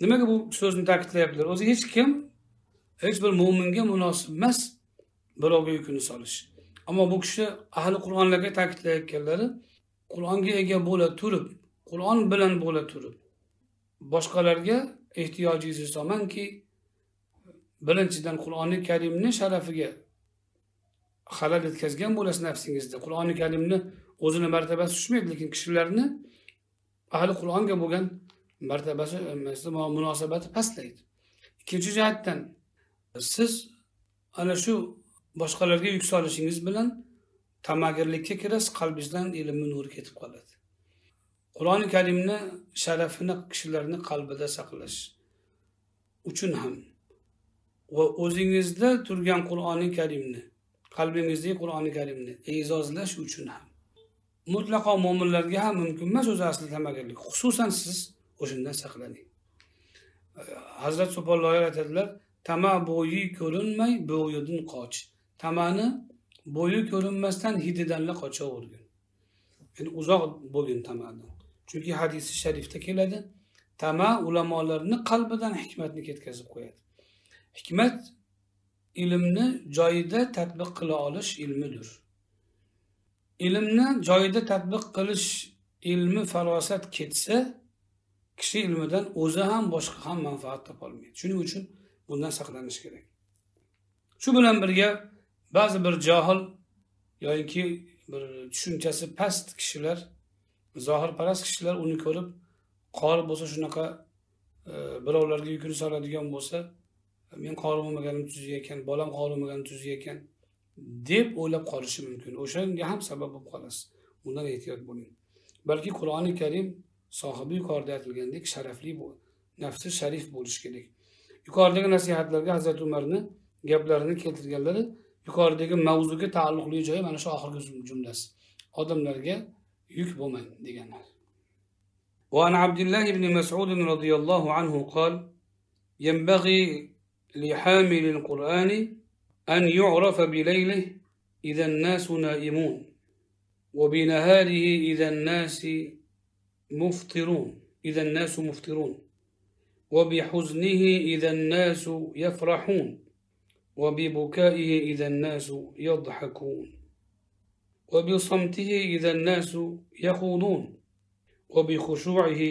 Nimaga bu so'zni ta'kidlayaptilar? O'zi hech kim hech bir mo'minga munosib emas birovga yukini solish. Ammo bu kishi ahli qur'onlarga ta'kidlayotganlari qur'onga ega bo'la turib qur'on bilan bo'la turib boshqalarga ehtiyojingiz tomonki birinchidan qur'oni karimni sharafiga xalal yetkazgan bo'lasiz nafsingizda. Qur'oni karimni o'zini martabasi tushmaydi lekin kishilarni ahli qur'onga bo'lgan martabasi e, munosabati pastlaydi. Ikkinchi jihatdan siz ana shu boshqalarga yuk solishingiz bilan tamagirlikka kirasiz qalbingizdan ilmni nuri ketib qoladi. Qur'oni karimni sharafini kishilarni qalbida saqlash uchun ham va o'zingizda turgan qur'oni karimni qalbingizdagi qur'oni karimni e'zozlash uchun ham mutlaqo mo'minlarga ham mumkin emas o'zi aslida tamagirlik. Xususan siz o'shandan saqlaning. Hazrat subhanalloh aytadilar tama bo'yi ko'rinmay bo'yidan qoch. Tamani bo'yi ko'rinmasdan hididanla qochavergin ya'ni uzoq bo'lgin tamadan chunki hadisi sharifda keladi. Tama ulamolarni qalbidan hikmatni ketkazib qo'yadi. Hikmat ilmni joyida tadbiq qila olish ilmidir. Ilmni joyida tadbiq qilish ilmi farosat ketsa kishi ilmidan o'zi ham boshqa ham manfaat topolmaydi shuning uchun bundan saqlanish kerak. Shu bilan birga ba'zi bir johil yoki bir tushunchasi past kishilar zohirparast kishilar uni ko'rib qori bo'lsa shunaqa e, birovlarga yukini soladigan bo'lsa men qori bo'lmaganim tuzuk ekan bolam qori bo'lmaganim tuzuk ekan deb o'ylab qolishi mumkin. O'shanga ham sabab bo'lib qolasiz. Undan ehtiyot bo'ling. Balki qur'oni karim sohibi yuqorida aytilgandek sharafli nafsi sharif bo'lishi kerak. Yuqoridagi nasihatlarga hazrati umarni gaplarini keltirganlari yuqoridagi mavzuga taalluqli joyi mana shu oxirgi jumlasi odamlarga yuk bo'lmang deganlar. وعن عبد الله بن مسعود رضي الله عنه قال ينبغي لحامل القرآن أن يعرف بليله إذا الناس نائمون وبنهاره إذا الناس مفطرون إذا الناس مفطرون وبحزنه إذا الناس يفرحون وببكائه إذا الناس يضحكون. وبصمته إذا الناس يخونون. وبخشوعه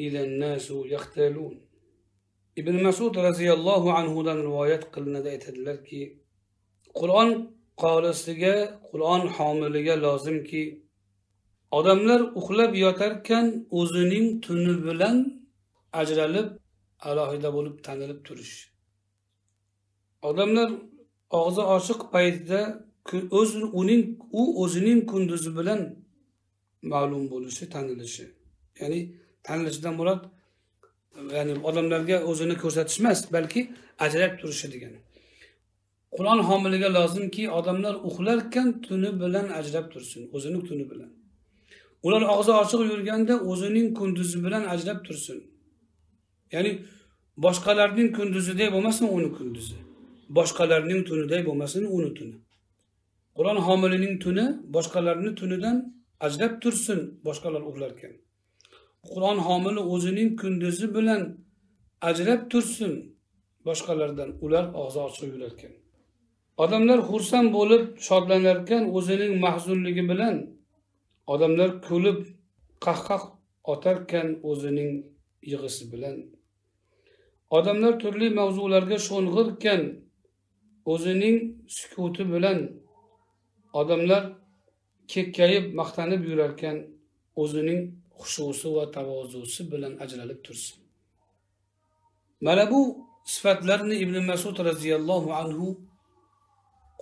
إذا الناس يختالون. ابن مسعود رضي الله عنه دان قلنا قل ندأت لك قرآن قال سجا قرآن حامل لازم كي. Adamlar uxlab yotarkan o'zining tuni bilan ajralib alohida bo'lib tanilib ترش. Odamlar og'zi ochiq paytida o'z uning u o'zining kunduzi bilan ma'lum bo'lishi tanilishi. Ya'ni tanilishidan murod ya'ni odamlarga o'zini ko'rsatish emas balki ajrab turishi degani. Qur'on homiliga lozimki odamlar uxlarkan tuni bilan ajrab tursin o'zini tuni bilan. Ular og'zi ochiq yurganda o'zining kunduzi bilan ajrab tursin. Ya'ni boshqalarning kunduzidek bo'lmasin uni kunduzi? Boshqalarning tuniday bo'lmasin uni tuni qur'on homilining tuni boshqalarni tunidan ajrab tursin boshqalar uxlarkan qur'on homili o'zining kunduzi bilan ajrab tursin boshqalardan ular og'zi ochiq yurarkan. Odamlar xursand bo'lib shodlanarkan o'zining mahzunligi bilan. Odamlar kulib qahqah otarkan o'zining yig'isi bilan. Odamlar turli mavzularga sho'ng'irkan o'zining sukuti bilan odamlar kekkayib maqtanib yurarkan o'zining xushusi va tavozusi bilan ajralib tursin. Mana bu sifatlarni ibn masud roziyallohu anhu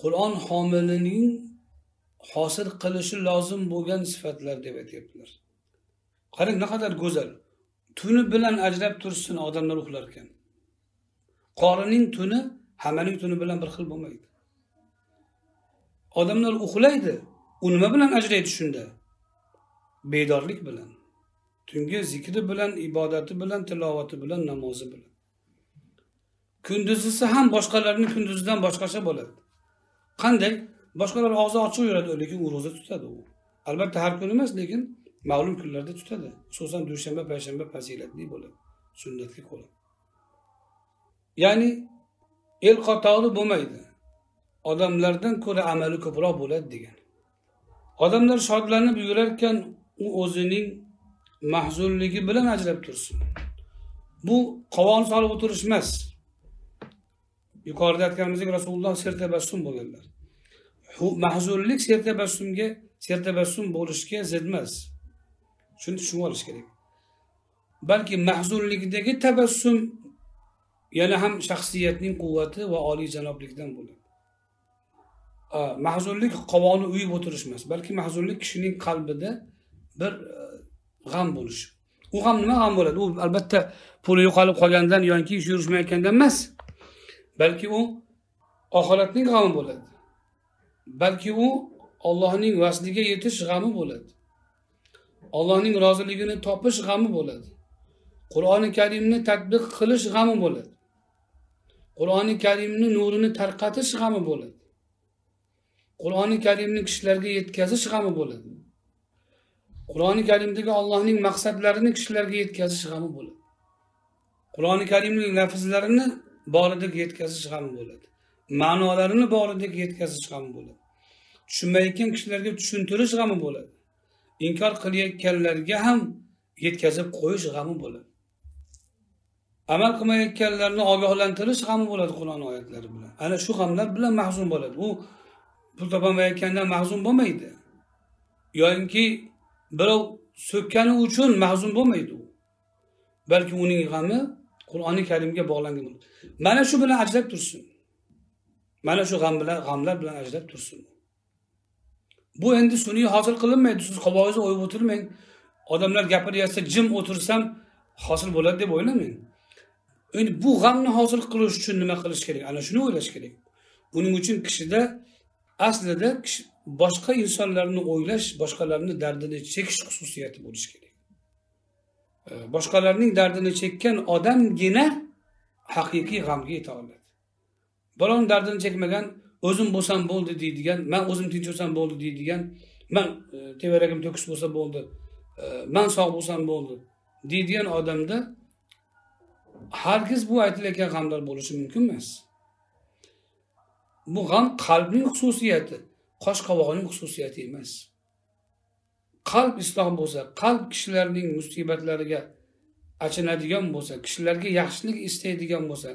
qur'on homilining hosil qilishi lozim bo'lgan sifatlar deb aytyaptilar. Qarang naqadar go'zal. Tuni bilan ajrab tursin odamlar uxlarkan. Qorining tuni hammaning tuni bilan bir xil bo'lmaydi. Odamlar uxlaydi u nima bilan ajraydi shunda? Bedorlik bilan tungi zikri bilan ibodati bilan tilovati bilan namozi bilan. Kunduzisi ham boshqalarni kunduzidan boshqacha bo'ladi. Qanday? Boshqalar og'zi ochiq yuradi lekin u ro'za tutadi u. Albatta har kuni emas lekin ma'lum kunlarda tutadi. Xususan dushanba payshanba fazilatli bo'ladi sunnatga ko'ra ya'ni el qatori bo'lmaydi. Odamlardan ko'ra amali ko'proq bo'ladi degan. Odamlar shodlanib yurarkan u o'zining mahzunligi bilan ajrab tursin. Bu qovon solib o'tirish emas. Yuqorida aytganimizdek rasululloh sertabassum bo'lganlar. Mahzunlik sertabassumga sertabassum bo'lishga zid emas. Shuni tushunib olish kerak. Balki mahzunlikdagi tabassum yana ham shaxsiyatning quvvati va oliyjanoblikdan bo'ladi. Mahzunlik qovoni uyib o'tirish emas balki mahzunlik kishining qalbida bir e, g'am bo'lishi. U ham nima g'am bo'ladi? U albatta puli yo'qolib qolgandan yoki ish yurishmayotgandan emas balki u oxiratning g'ami bo'ladi. Balki u ollohning vasliga yetish g'ami bo'ladi. Ollohning roziligini topish g'ami bo'ladi. Qur'oni karimni tadbiq qilish g'ami bo'ladi. Qur'oni karimni nurini tarqatish g'ami bo'ladi. Qur'oni karimni kishilarga yetkazish g'ami bo'ladi. Qur'oni karimdagi allohning maqsadlarini kishilarga yetkazish g'ami bo'ladi. Qur'oni karimning lafzlarini boridek yetkazish g'ami bo'ladi. Ma'nolarini boridek yetkazish g'ami bo'ladi. Tushunmayotgan kishilarga tushuntirish g'ami bo'ladi. Inkor qilayotganlarga ham yetkazib qo'yish g'ami bo'ladi. Amal qilmayotganlarni ogohlantirish g'ami bo'ladi qur'on oyatlari bilan. Ana shu g'amlar bilan mahzun bo'ladi. U pul topolmayotgandan mahzun bo'lmaydi. Yoyinki birov so'kkani uchun mahzun bo'lmaydi u. Balki uning g'ami qur'oni karimga bog'langan bo'ladi. Mana shu bilan ajrab tursin. Mana shu g'am bilan g'amlar bilan ajrab tursin. Bu endi sun'iy hosil qilinmaydi. Siz qovog'ingizni o'yib o'tirmang. Odamlar gapiryapsa jim o'tirsam hosil bo'ladi deb o'ylamang. Endi bu g'amni hosil qilish uchun nima qilish kerak? Ana shuni o'ylash kerak. Buning uchun kishida aslida boshqa insonlarni o'ylash boshqalarni dardini chekish xususiyati bo'lishi kerak. Boshqalarning dardini chekkan odamgina haqiqiy g'amga yeta oladi. Birovni dardini chekmagan o'zim bo'lsam bo'ldi deydigan man o'zim tinch bo'lsam bo'ldi deydigan man e, tevaragim to'kis bo'lsa bo'ldi e, man sog' bo'lsam bo'ldi deydigan odamda hargiz bu aytilayotgan g'amlar bo'lishi mumkin emas. Bu g'am qalbning xususiyati qosh qovog'ining xususiyati emas. Qalb islom bo'lsa qalb kishilarning musibatlariga achinadigan bo'lsa kishilarga yaxshilik istaydigan bo'lsa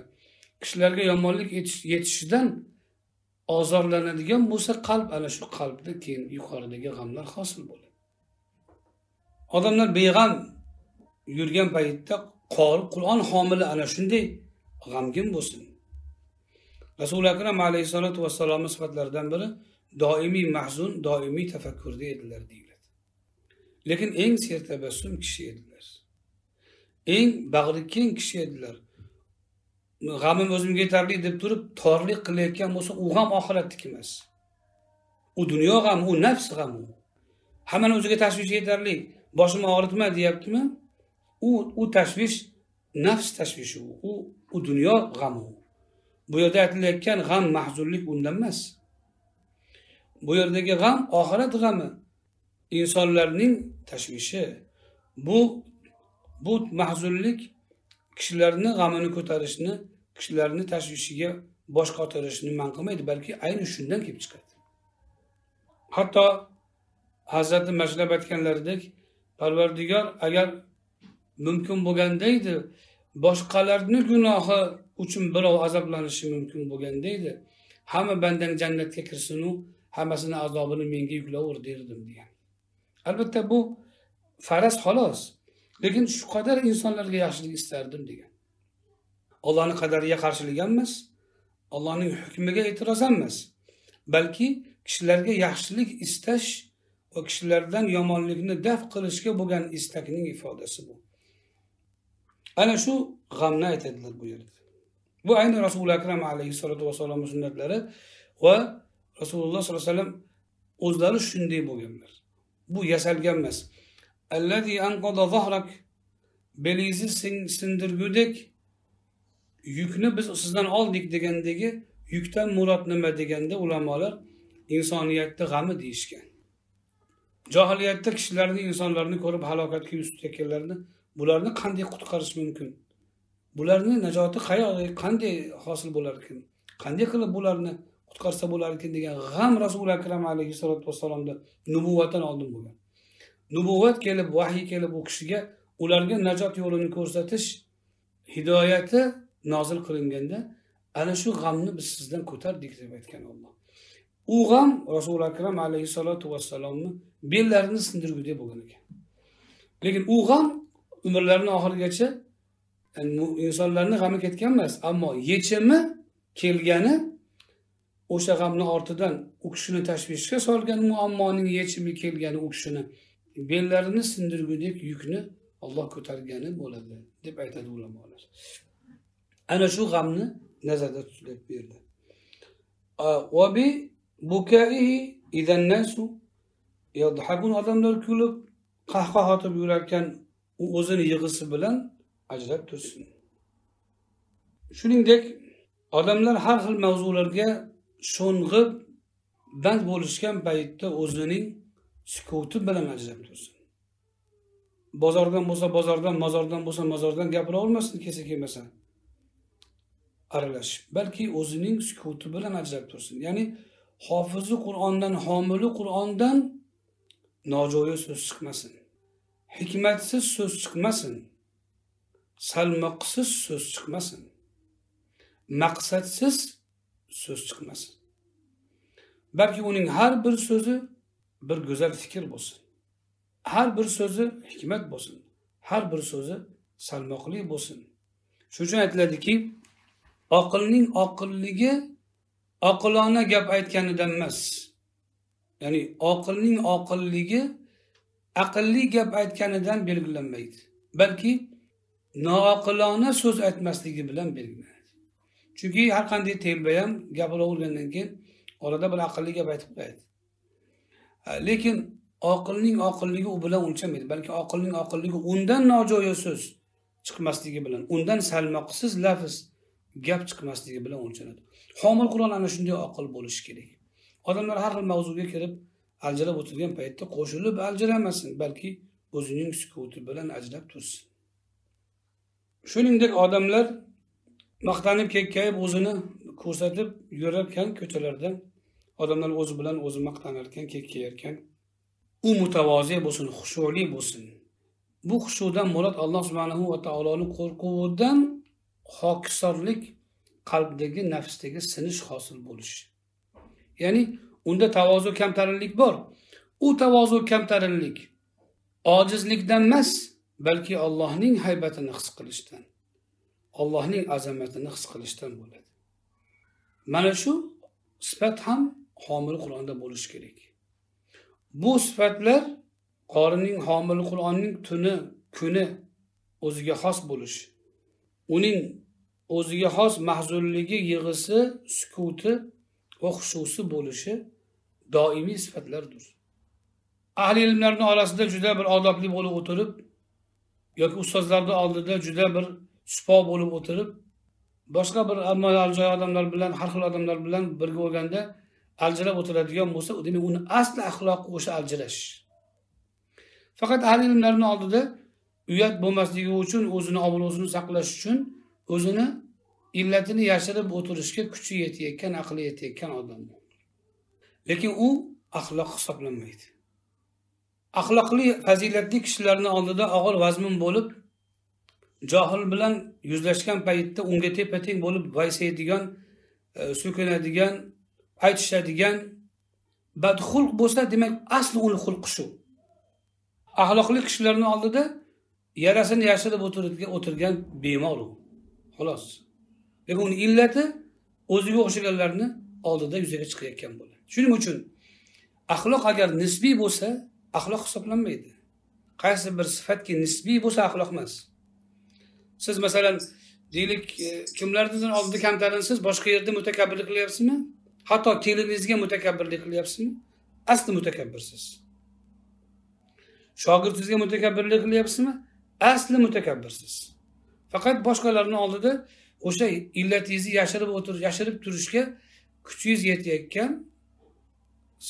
kishilarga yomonlik yetishishidan ozorlanadigan bo'lsa qalb ana shu qalbda keyin yuqoridagi g'amlar hosil bo'ladi. Odamlar beg'am yurgan paytda qur'on homili ana shunday g'amgin bo'lsin. Rasuli akram alayhissalotu vassalomni sifatlaridan biri doimiy mahzun doimiy tafakkurda edilar deyiladi. Lekin eng sertabassum kishi edilar. Eng bag'ri keng kishi edilar. G'amim o'zimga yetarli deb turib torlik qilayotgan bo'lsa u g'am oxiratniki emas. U dunyo g'ami u nafs g'ami hammani o'ziga tashvishi yetarli. Boshim og'ritma deyaptimi? U u tashvish nafs tashvishi u. U dunyo g'ami u. Bu yerda aytilayotgan g'am mahzunlik undan emas. Bu yerdagi g'am oxirat g'ami. Insonlarning tashvishi. Bu bu mahzunlik kishilarni g'amini ko'tarishni kishilarni tashvishiga bosh qotirishni man qilmaydi balki ayni shundan kelib chiqadi. Hatto hazrati mashlab aytganlaridek parvardigor agar mumkin bo'lganda edi boshqalarni gunohi uchun birov azoblanishi mumkin bo'lganda edi hamma bandang jannatga kirsinu hammasini azobini menga yuklaver derdim degan. Albatta bu faraz xolos. Lekin shu qadar insonlarga yaxshilik istardim degan. Ollohni qadariga qarshilik ham emas allohning hukmiga e'tiroz ham emas balki kishilarga yaxshilik istash va kishilardan yomonlikni daf qilishga bo'lgan istakning ifodasi bu. Ana shu g'amni aytadilar bu yerda. Bu ayni rasuli akram alayhissalotu vassalomni sunnatlari va rasululloh sollallohu alayhi vasallam o'zlari shunday bo'lganlar. Bu yasalgan emas. Allazi anqada zahrak belingizni sindirgudek yukni biz sizdan oldik degandagi yukdan murod nima deganda ulamolar insoniyatni g'ami deyishgan. Johiliyatda kishilarni insonlarni ko'rib halokatga yuz tutayotganlarini bularni qanday qutqarish mumkin? Bularni najoti qayoqda qanday hosil bo'lar ekan qanday qilib bularni qutqarsa bo'lar ekan degan g'am rasuli akram alayhissalotu vassalomda nubuvvatdan oldin bo'lgan. Nubuvvat kelib vahiy kelib u kishiga ularga najot yo'lini ko'rsatish hidoyati nozil qilinganda ana shu g'amni biz sizdan ko'tardik deb aytgan olloh u g'am rasuli akram alayhissalotu vassalomni bellarini sindirgudek bo'lgan ekan. Lekin u g'am umrlarini oxirigacha e, insonlarni g'ami ketgan emas ammo yechimi kelgani o'sha g'amni ortidan u kishini tashvishga solgan muammoning yechimi kelgani u kishini bellarini sindirgudek yukni olloh ko'targani bo'ladi deb aytadi ulamolar. Ana shu g'amni nazarda tutilib bu yerda odamlar kulib qahqaha otib yurarkan u o'zini yig'isi bilan ajrab tursin. Shuningdek odamlar har xil mavzularga sho'ng'ib band bo'lishgan paytda o'zining sukuti bilan ajrab tursin. Bozordan bo'lsa bozordan mozordan bo'lsa mozordan gapiravermasin kelsa kelmasa. Aralashib balki o'zining sukuti bilan ajrab tursin. Ya'ni hofizi qur'ondan homili qur'ondan nojo'ya so'z chiqmasin. Hikmatsiz so'z chiqmasin. Salmoqsiz so'z chiqmasin. Maqsadsiz so'z chiqmasin. Balki uning har bir so'zi bir go'zal fikr bo'lsin. Har bir so'zi hikmat bo'lsin. Har bir so'zi salmoqli bo'lsin. Shuning uchun aytiladiki oqilning oqilligi oqilona gap aytganidan emas. Ya'ni oqilning oqilligi aqlli gap aytganidan belgilanmaydi balki noaqilona so'z aytmasligi bilan belgilanadi. Chunki har qanday telba ham gapiravergandan keyin orada bir aqlli gap aytib qo'yadi. Lekin oqilning oqilligi u bilan o'lchamaydi balki oqilning oqilligi undan nojo'ya so'z chiqmasligi bilan undan salmoqsiz lafz gap chiqmasligi bilan o'lchanadi. Homil qur'on ana shunday oqil bo'lishi kerak. Odamlar har xil mavzuga kirib aljirab o'tirgan paytda qo'shilib aljiramasin balki o'zining sukuti bilan ajrab tursin. Shuningdek odamlar maqtanib kekkayib o'zini ko'rsatib yurarkan ko'chalarda odamlar o'zi bilan o'zi maqtanarkan kekkayarkan u mutavozi bo'lsin xushuli bo'lsin. Bu xushudan murod alloh subhanahu va taoloni qo'rquvidan hokisorlik qalbdagi nafsdagi sinish hosil bo'lishi. Ya'ni unda tavozu kamtarinlik bor. U tavozu kamtarinlik ojizlikdan emas balki allohning haybatini his qilishdan allohning azamatini his qilishdan bo'ladi. Mana shu sifat ham homil qur'onda bo'lishi kerak. Bu sifatlar qorining homil qur'onning tuni kuni o'ziga xos bo'lishi uning o'ziga xos mahzunligi yig'isi sukuti va xushusi bo'lishi doimiy sifatlardir. Ahli ilmlarni orasida juda bir odobli bo'lib o'tirib yoki ustozlarni oldida juda bir supo bo'lib o'tirib boshqa bir joy odamlar bilan har xil odamlar bilan birga bo'lganda aljirab o'tiradigan bo'lsa demak uni asli axloqi o'sha aljirash. Faqat ahli ilmlarni oldida uyat bo'lmasligi uchun o'zini obro'sini saqlash uchun o'zini illatini yashirib o'tirishga kuchi yetayotgan aqli yetayotgan odam lekin u axloq hisoblanmaydi. Axloqli fazilatli kishilarni oldida og'ir vazmin bo'lib johil bilan yuzlashgan paytda unga tepa teng bo'lib vaysaydigan e, so'kinadigan aytishadigan badxulq bo'lsa demak asli uni xulqi shu. Axloqli kishilarni oldida yarasini yashirib o'tirgan bemor u. Xolos. Lekin uni illati o'ziga o'xshaganlarni oldida yuzaga chiqayotgan bo'ladi. Shuning uchun axloq agar nisbiy bo'lsa axloq hisoblanmaydi. Qaysi bir sifatki nisbiy bo'lsa axloq emas. Siz masalan deylik e, kimlarnidir oldida kamtarinsiz? Boshqa yerda mutakabbirlik qilyapsizmi? Hatto kelingizga mutakabbirlik qilyapsizmi? Asli mutakabbirsiz. Shogirdingizga mutakabbirlik qilyapsizmi? Asli mutakabbirsiz. Faqat boshqalarni oldida o'sha illatingizni yashirib o'tir yashirib turishga kuchingiz yetayotgan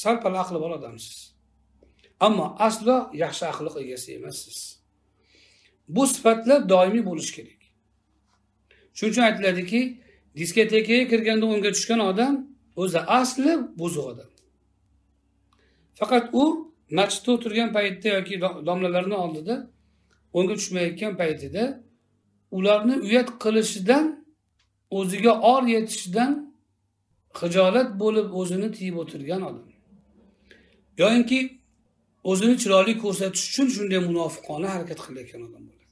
sal pal aqli bor odamsiz. Ammo aslo yaxshi axloq egasi emassiz. Bu sifatlar doimiy bo'lishi kerak. Shuning uchun aytiladiki diskotekaga kirganda o'nga tushgan odam o'zi asli buzuq odam. Faqat u masjidda o'tirgan paytda yoki domlalarni oldida o'nga tushmayotgan paytida ularni uyat qilishidan o'ziga or yetishidan hijolat bo'lib o'zini tiyib o'tirgan odam. Yoyinki o'zini chiroyli ko'rsatish uchun shunday munofiqona harakat qilayotgan odam bo'ladi.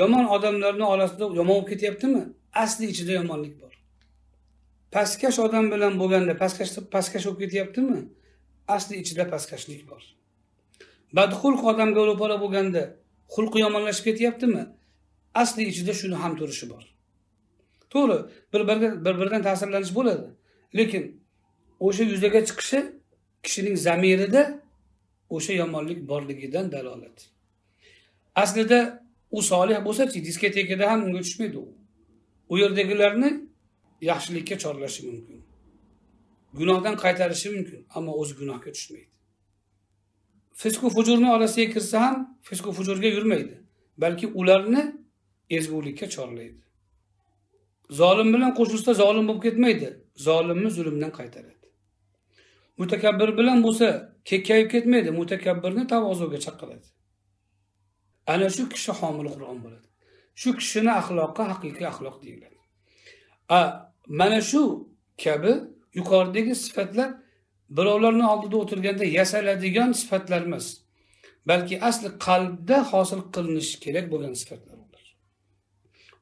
Yomon odamlarni orasida yomon bo'lib ketyaptimi? Asli ichida yomonlik bor. Pastkash odam bilan bo'lganda pastkash pastkash bo'lib ketyaptimi? Asli ichida pastkashlik bor. Badxulq odamga ro'para bo'lganda xulqi yomonlashib ketyaptimi? Asli ichida shuni ham turishi bor. To'g'ri bir biriga bir biridan ta'sirlanish bo'ladi. Lekin o'sha yuzaga chiqishi kishining zamirida o'sha yomonlik borligidan dalolat. Aslida u solih bo'lsachi diskotekada ham unga tushmaydi u. U yerdagilarni yaxshilikka chorlashi mumkin. Gunohdan qaytarishi mumkin ammo o'zi gunohga tushmaydi. Fisku fujurni orasiga kirsa ham fisku fujurga yurmaydi balki ularni ezgulikka chorlaydi. Zolim bilan qo'shilsa zolim bo'lib ketmaydi zolimni zulmdan qaytaradi. Mutakabbir bilan bo'lsa kekkayib ketmaydi. Mutakabbirni tavozuga chaqiradi. Ana shu kishi homil qur'on bo'ladi. Shu kishini axloqi haqiqiy axloq deyiladi. A mana shu kabi yuqoridagi sifatlar birovlarni oldida o'tirganda yasaladigan sifatlar emas. Balki asli qalbda hosil qilinishi kerak bo'lgan sifatlar ular.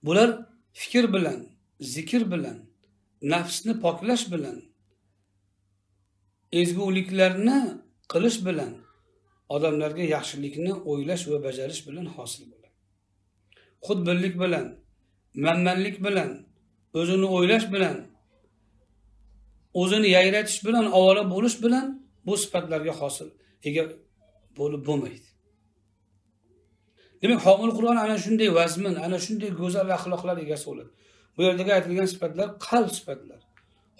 Bular fikr bilan zikr bilan nafsni poklash bilan ezguliklarni qilish bilan odamlarga yaxshilikni o'ylash va bajarish bilan hosil bo'ladi. Xudbinlik bilan manmanlik bilan o'zini o'ylash bilan o'zini yayratish bilan ovora bo'lish bilan bu sifatlarga hosil ega bo'lib bo'lmaydi. Demak homil qur'on ana shunday vazmin ana shunday go'zal axloqlar egasi bo'ladi. Bu yerdagi aytilgan sifatlar qalb sifatlar.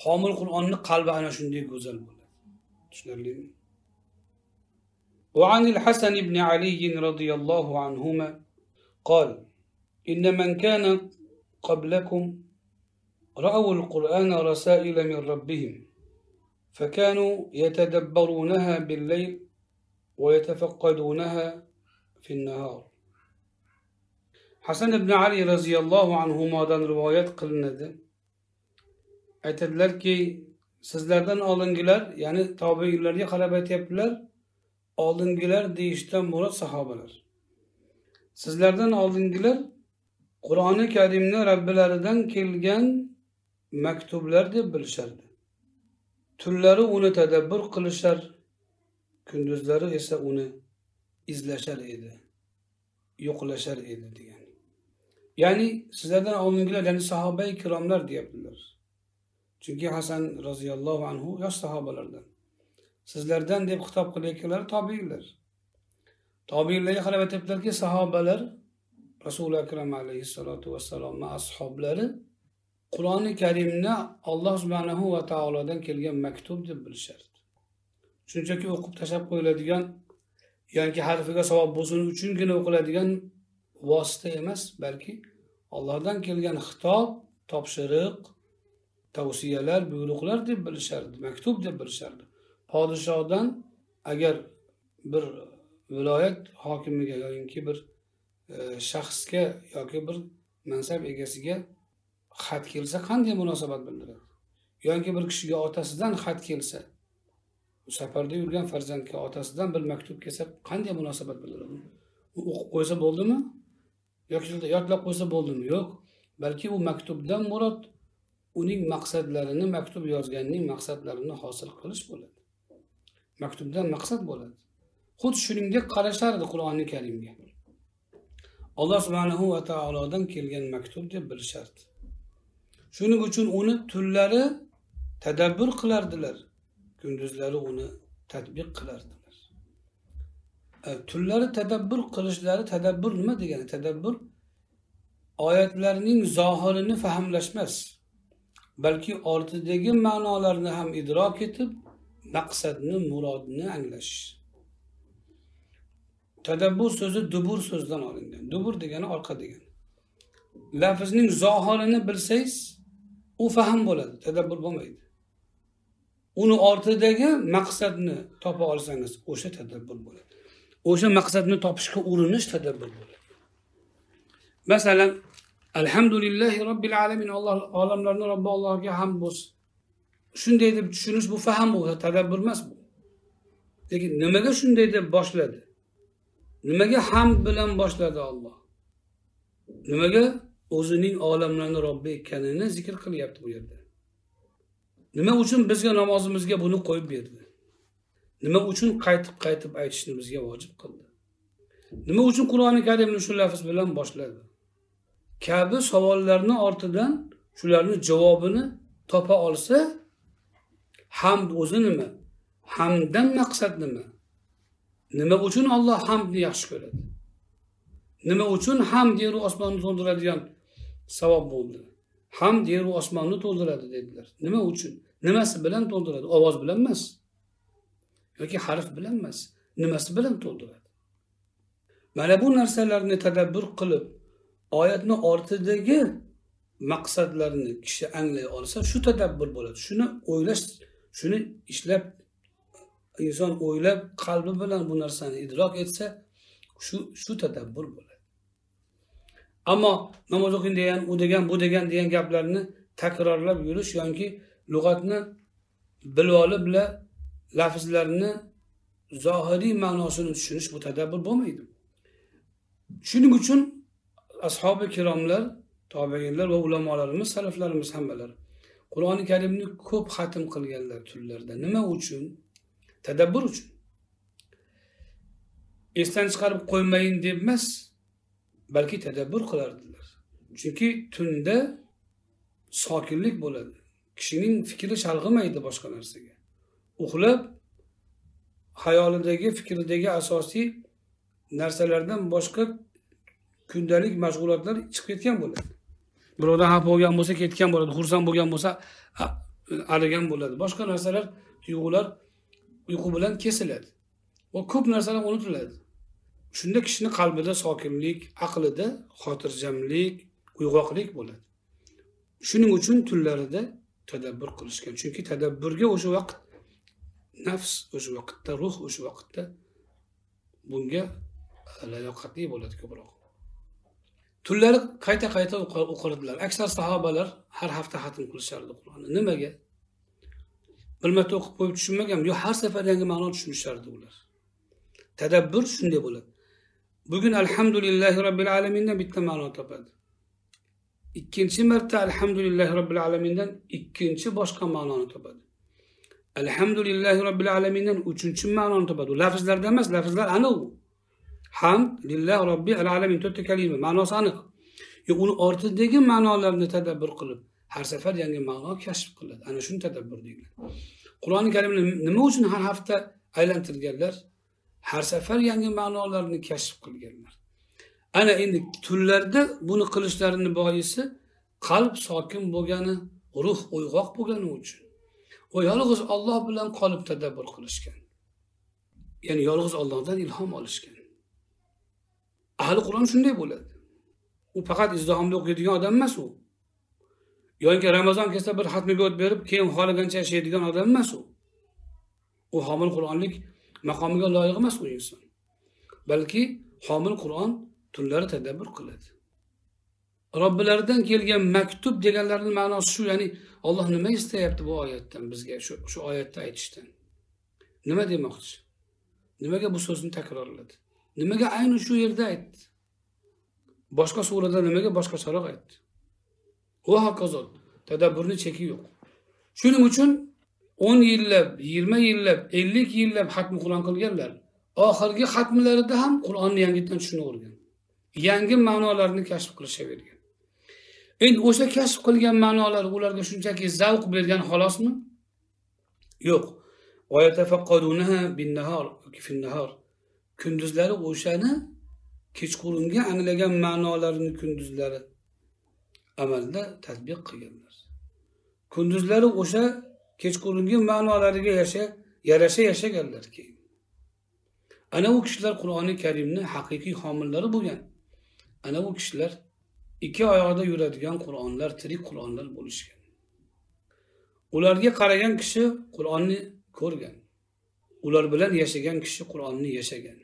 Homil qur'onni qalbi ana shunday go'zal bo'ladi. وعن الحسن بن علي رضي الله عنهما قال إن من كان قبلكم رأوا القرآن رسائل من ربهم فكانوا يتدبرونها بالليل ويتفقدونها في النهار. hasan ibn ali roziyallohu anhudan rivoyat qilinadi aytadilarki sizlardan oldingilar ya'ni tobeinlarga qarab aytyaptilar oldingilar deyishdan murod sahobalar. Sizlardan oldingilar qur'oni karimni robbilaridan kelgan maktublar deb bilishardi. Tunlari uni tadabbur qilishar kunduzlari esa uni izlashar edi yo'qlashar edi degan. Ya'ni sizlardan oldingilar ya'ni sahoba ikromlar deyaptilar. Chunki hasan roziyallohu anhu yosh sahobalardan. Sizlardan deb xitob qilayotganlar tobiinlar tobiinlarga qarab aytyaptilarki sahobalar rasuli akram alayhissalotu vassalomni ashoblari qur'oni karimni alloh subhanahu va taolodan kelgan maktub deb bilishardi. Shunchaki o'qib tashlab qo'yiladigan yoki harfiga savob bo'lsin uchungina o'qiladigan vosita emas balki allohdan kelgan xitob topshiriq tavsiyalar buyruqlar deb bilishardi maktub deb bilishardi. Podshodan agar bir viloyat hokimiga yoki bir e, shaxsga yoki bir mansab egasiga xat kelsa qanday munosabat bildiradi? Yoki bir kishiga otasidan xat kelsa safarda yurgan farzandga otasidan bir maktub kelsa qanday munosabat bildiradi? U o'qib qo'ysa bo'ldimi? Yoki yodlab qo'ysa bo'ldimi? Yo'q. Balki u maktubdan murod uning maqsadlarini maktub yozganning maqsadlarini hosil qilish bo'ladi. Maktubdan maqsad bo'ladi. Xuddi shuningdek qarashardi qur'oni karimga. Alloh subhanahu va taolodan kelgan maktub deb bilishardi. Shuning uchun uni tunlari tadabbur qilardilar kunduzlari uni tadbiq qilardilar. E, tunlari tadabbur qilishlari tadabbur nima degani? Tadabbur oyatlarning zohirini fahmlash emas balki ortidagi ma'nolarni ham idrok etib maqsadni murodni anglash. Tadabbur so'zi dubur so'zidan olingan. Dubur degani orqa degani. Lafzning zohirini bilsangiz u fahm bo'ladi tadabbur bo'lmaydi. Uni ortidagi maqsadni topa olsangiz o'sha tadabbur bo'ladi. O'sha maqsadni topishga urinish tadabbur bo'ladi. Masalan alhamdulillahi robbil alamin alloh olamlarni robbi allohga hamd bo'lsin shunday deb tushunish bu fahm bu tadabbur emas bu. Lekin nimaga shunday deb boshladi? Nimaga hamd bilan boshladi olloh nimaga? O'zining olamlarni robbi ekanini zikr qilyapti bu yerda. Nima uchun bizga namozimizga buni qo'yib berdi? Nima uchun qaytib qaytib aytishni bizga vojib qildi? Nima uchun qur'oni karimni shu lafz bilan boshladi? Kabi savollarni ortidan shularni javobini topa olsa hamd o'zi nima? Hamddan maqsad nima? Nima uchun olloh hamdni yaxshi ko'radi? Nima uchun hamd yeru osmonni to'ldiradigan savob bo'ldi? Hamd yeru osmonni to'ldiradi dedilar. Nima uchun? Nimasi bilan to'ldiradi? Ovoz bilan emas. Yoki harf bilan emas. Nimasi bilan to'ldiradi? Mana bu narsalarni tadabbur qilib oyatni ortidagi maqsadlarni kishi anglay olsa shu tadabbur bo'ladi. Shuni o'ylash shuni ishlab inson o'ylab qalbi bilan bu narsani idrok etsa shu shu tadabbur bo'ladi. Ammo namoz o'qing degan u degan bu degan degan gaplarni takrorlab yurish yoki lug'atni bilib olib bilan lafzlarni zohiriy ma'nosini tushunish bu tadabbur bo'lmaydi. Shuning uchun ashobi kiromlar tobeinlar va ulamolarimiz salaflarimiz hammalari qur'oni karimni ko'p xatm qilganlar turlarda nima uchun? Tadabbur uchun. Esdan chiqarib qo'ymayin deb emas balki tadabbur qilardilar. Chunki tunda sokinlik bo'ladi. Kishining fikri chalg'imaydi boshqa narsaga. Uxlab hayolidagi fikridagi asosiy narsalardan boshqa kundalik mashg'ulotlar chiqib ketgan bo'ladi. Birovdan xafa bo'lgan bo'lsa ketgan bo'ladi xursand bo'lgan bo'lsa arigan bo'ladi. Boshqa narsalar tuyg'ular uyqu bilan kesiladi. Va ko'p narsalar unutiladi. Shunda kishini qalbida sokinlik aqlida xotirjamlik uyg'oqlik bo'ladi. Shuning uchun tunlarida tadabbur qilishgan. Chunki tadabburga o'sha vaqt nafs o'sha vaqtda ruh o'sha vaqtda bunga layoqatli bo'ladi ko'proq. Tunlari qayta qayta o'qirdilar aksar sahobalar har hafta xatm qilishardi qur'onni. Nimaga? Bir marta o'qib qo'yib tushunmagan yo har safar yangi ma'no tushunishardi ular. Tadabbur shunday bo'ladi. Bugun alhamdulillahi robbil alamindan bitta ma'no topadi. Ikkinchi marta alhamdulillahi robbil alamindan ikkinchi boshqa ma'noni topadi. Alhamdulillahi robbil alamindan uchinchi ma'noni topadi. U lafzlarda emas lafzlar aniq. Hamd lillah robbi al alamin. To'rtta kalima. Ma'nosi aniq. Uni ortidagi ma'nolarni tadabbur qilib har safar yangi ma'no kashf qiladi. Ana shuni tadabbur deyiladi qur'oni karimni nima uchun har hafta aylantirganlar? Har safar yangi ma'nolarni kashf qilganlar. Ana endi tunlarda buni qilishlarini boisi qalb sokin bo'lgani ruh uyg'oq bo'lgani uchun. U yolg'iz olloh bilan qolib tadabbur qilishgan. Ya'ni yolg'iz ollohdan ilhom olishgan. Ahli qur'on shunday bo'ladi. U faqat izdihomda o'qiydigan odam emas u. Yoki ramazon kelsa bir xatmiga o't berib keyin xohlagancha yashaydigan odam emas u. U homil qur'onlik maqomiga loyiq emas u inson. Balki homil qur'on tunlari tadabbur qiladi. Robbilaridan kelgan maktub deganlarini ma'nosi shu ya'ni olloh nima istayapti bu oyatdan bizga shu shu oyatda aytishdan? Nima demoqchi? Nimaga bu so'zni takrorladi? Nimaga ayni shu yerda aytdi boshqa surada nimaga boshqacharoq aytdi va hokazo tadabburni cheki yo'q. Shuning uchun o'n yillab yigirma yillab ellik yillab xatmi qur'on qilganlar oxirgi xatmlarida ham qur'onni yangitdan tushunavergan yangi ma'nolarni kashf qilishavergan. Endi o'sha kashf qilgan ma'nolar ularga shunchaki zavq bergan xolosmi yo'q. Kunduzlari o'shani kechqurungi anglagan ma'nolarini kunduzlari amalda tadbiq qilganlar. Kunduzlari o'sha kechqurungi ma'nolariga yasha yarasha yashaganlar keyin. Ana u kishilar qur'oni karimni haqiqiy homillari bo'lgan. Ana u kishilar ikki oyog'ida yuradigan qur'onlar tirik qur'onlar bo'lishgan. Ularga qaragan kishi qur'onni ko'rgan. Ular bilan yashagan kishi qur'onni yashagan.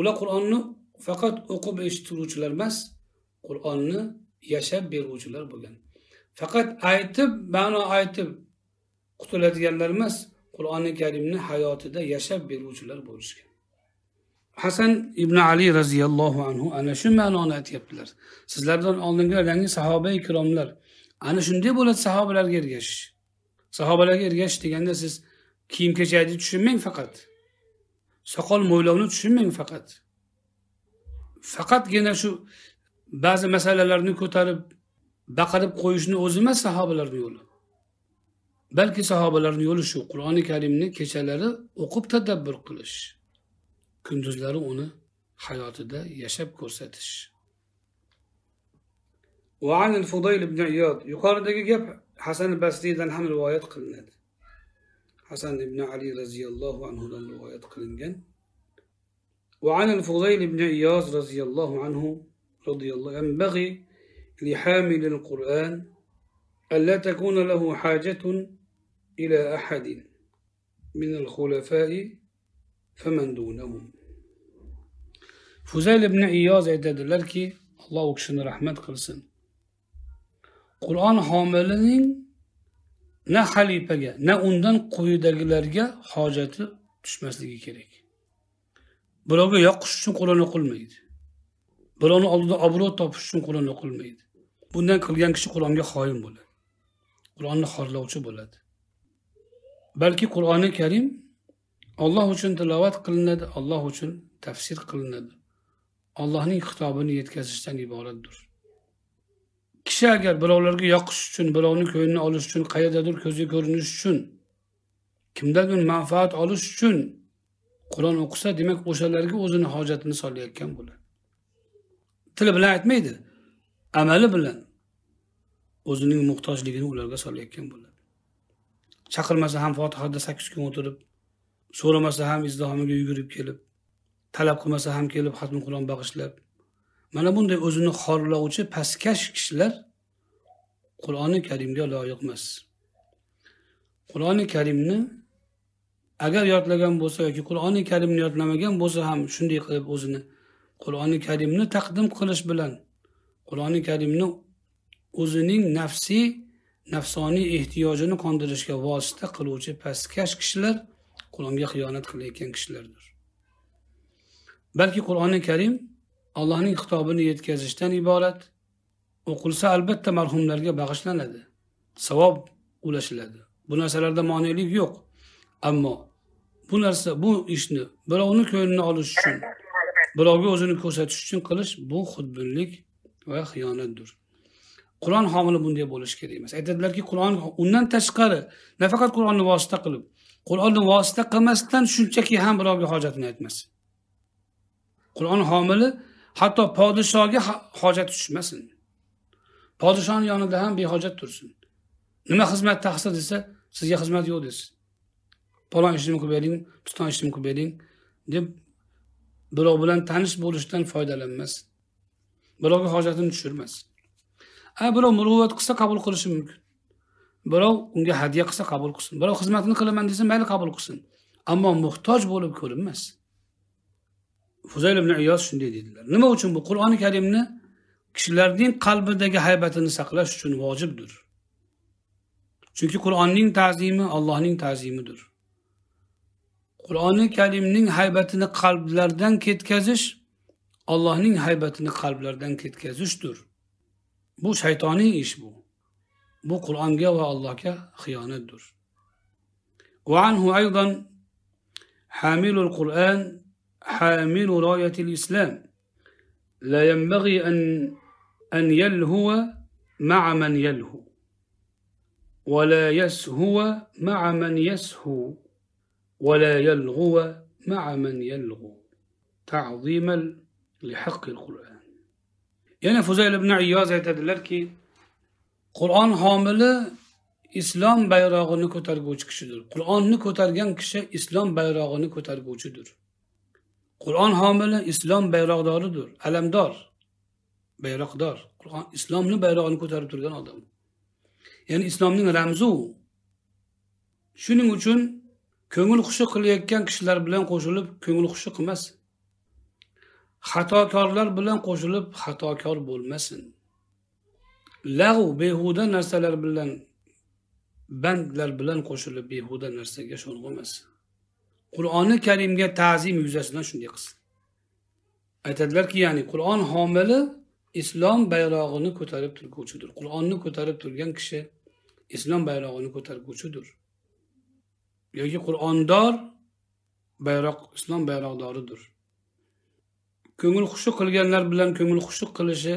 Ular qur'onni faqat o'qib eshittiruvchilar emas qur'onni yashab beruvchilar bo'lgan. Faqat aytib ma'no aytib qutuladiganlar emas qur'oni karimni hayotida yashab beruvchilar bo'lishgan. Hasan ibn ali roziyallohu anhu ana shu ma'noni aytyaptilar. Sizlardan oldingilar yangi sahoba ikromlar ana shunday bo'ladi sahobalarga ergashish. Sahobalarga ergashish deganda siz kiyim kechakni tushunmang faqat. soqol mo'ylovni tushunmang faqat faqatgina shu ba'zi masalalarni ko'tarib baqirib qo'yishni o'zi emas sahobalarni yo'li balki sahobalarni yo'li shu qur'oni karimni kechalari o'qib tadabbur qilish kunduzlari uni hayotida yashab ko'rsatish وعن الفضيل بن عياض yuqoridagi gap hasan basriydan ham rivoyat qilinadi حسن بن علي رضي الله عنه رواية قلنجان وعن الفضيل بن إياز رضي الله عنه رضي الله عنه ينبغي لحامل القرآن ألا تكون له حاجة إلى أحد من الخلفاء فمن دونهم. فزيل بن إياز إعداد الله الله أكشن رحمة قلسن. قرآن حاملين na xalifaga na undan quyidagilarga hojati tushmasligi kerak. Birovga yoqish uchun qo'lini o'qilmaydi. Birovni oldida obro' topish uchun qur'on o'qilmaydi. Bundan qilgan kishi qur'onga xoin bo'ladi. Qur'onni xorlovchi bo'ladi. Balki qur'oni karim olloh uchun tilovat qilinadi olloh uchun tafsir qilinadi. Allohning xitobini yetkazishdan iboratdir. Kishi agar birovlarga yoqish uchun birovni ko'nglini olish uchun qayerdadir ko'zga ko'rinish uchun kimdadir manfaat olish uchun qur'on o'qisa demak o'shalarga o'zini hojatini solayotgan bo'ladi. Tili bilan aytmaydi amali bilan o'zining muhtojligini ularga solayotgan bo'ladi. Chaqirmasa ham fotihada sakkiz kun o'tirib so'ramasa ham izdihomiga yugurib kelib talab qilmasa ham kelib xatmi qur'on bag'ishlab mana bunday o'zini xorlovchi pastkash kishilar qur'oni karimga loyiq emas. Qur'oni karimni agar yodlagan bo'lsa yoki qur'oni karimni yodlamagan bo'lsa ham shunday qilib o'zini qur'oni karimni taqdim qilish bilan qur'oni karimni o'zining nafsiy nafsoniy ehtiyojini qondirishga vosita qiluvchi pastkash kishilar qur'onga xiyonat qilayotgan kishilardir. Balki qur'oni karim allohning xitobini yetkazishdan iborat o'qilsa albatta marhumlarga bag'ishlanadi. Savob ulashiladi. Bu narsalarda monelik yo'q. Ammo bu narsa bu ishni birovni ko'nglini olish uchun birovga o'zini ko'rsatish uchun qilish bu xudbinlik va xiyonatdir. Qur'on homili bunday bo'lishi kerak emas. Aytadilarki qur'on undan tashqari nafaqat qur'onni vosita qilib qur'onni vosita qilmasdan shunchaki ham birovga hojatini aytmas. Qur'on homili hatto podshoga hojat tushmasin. Podshoni yonida ham behojat tursin. Nima xizmat taqsir desa sizga xizmat yo'q desin. Palon ishni qilib bering piston ishni qilib bering deb birov bilan tanish bo'lishdan foydalanmas. Birovga hojatini tushirmas. A birov muruvvat qilsa qabul qilishi mumkin. Birov unga hadya qilsa qabul qilsin. Birov xizmatini qilaman desa mayli qabul qilsin. Ammo muhtoj bo'lib ko'rinmas. fuzayl ibn iyoz shunday dedilar nima uchun bu qur'oni karimni kishilarning qalbidagi haybatini saqlash uchun vojibdir chunki qur'onning ta'zimi allohning ta'zimidir qur'oni karimning haybatini qalblardan ketkazish allohning haybatini qalblardan ketkazishdir bu shaytoniy ish bu bu qur'onga va allohga xiyonatdir وعنه أيضا حامل القرآن حامل راية الإسلام. لا ينبغي أن أن يلهو مع من يلهو ولا يسهو مع من يسهو ولا يلغو مع من يلغو. تعظيما لحق القرآن. يعني فزيل بن عياز يتدلل كي قرآن حاملة إسلام بيراغنكو ترغوش كشدر. قرآن نكو ترغن كشة إسلام بيراغنكو ترغوش كشدر qur'on homili islom bayroqdoridir alamdor bayroqdor. Qur'on islomni bayrog'ini ko'tarib turgan odam. Ya'ni islomning ramzi u. Shuning uchun ko'ngil hushi qilayotgan kishilar bilan qo'shilib ko'ngil hushi qilmasin. xatokorlar bilan qo'shilib xatokor bo'lmasin. Lag'u behuda narsalar bilan bandlar bilan qo'shilib behuda narsaga sho'ng'imasin qur'oni karimga ta'zim yuzasidan shunday qilsin. Aytadilarki ya'ni qur'on homili islom bayrog'ini ko'tarib turguvchidir. Qur'onni ko'tarib turgan kishi islom bayrog'ini ko'targuvchidir. Yoki qur'ondor bayroq islom bayroqdoridir ko'ngil xushi qilganlar bilan ko'ngil xushi qilishi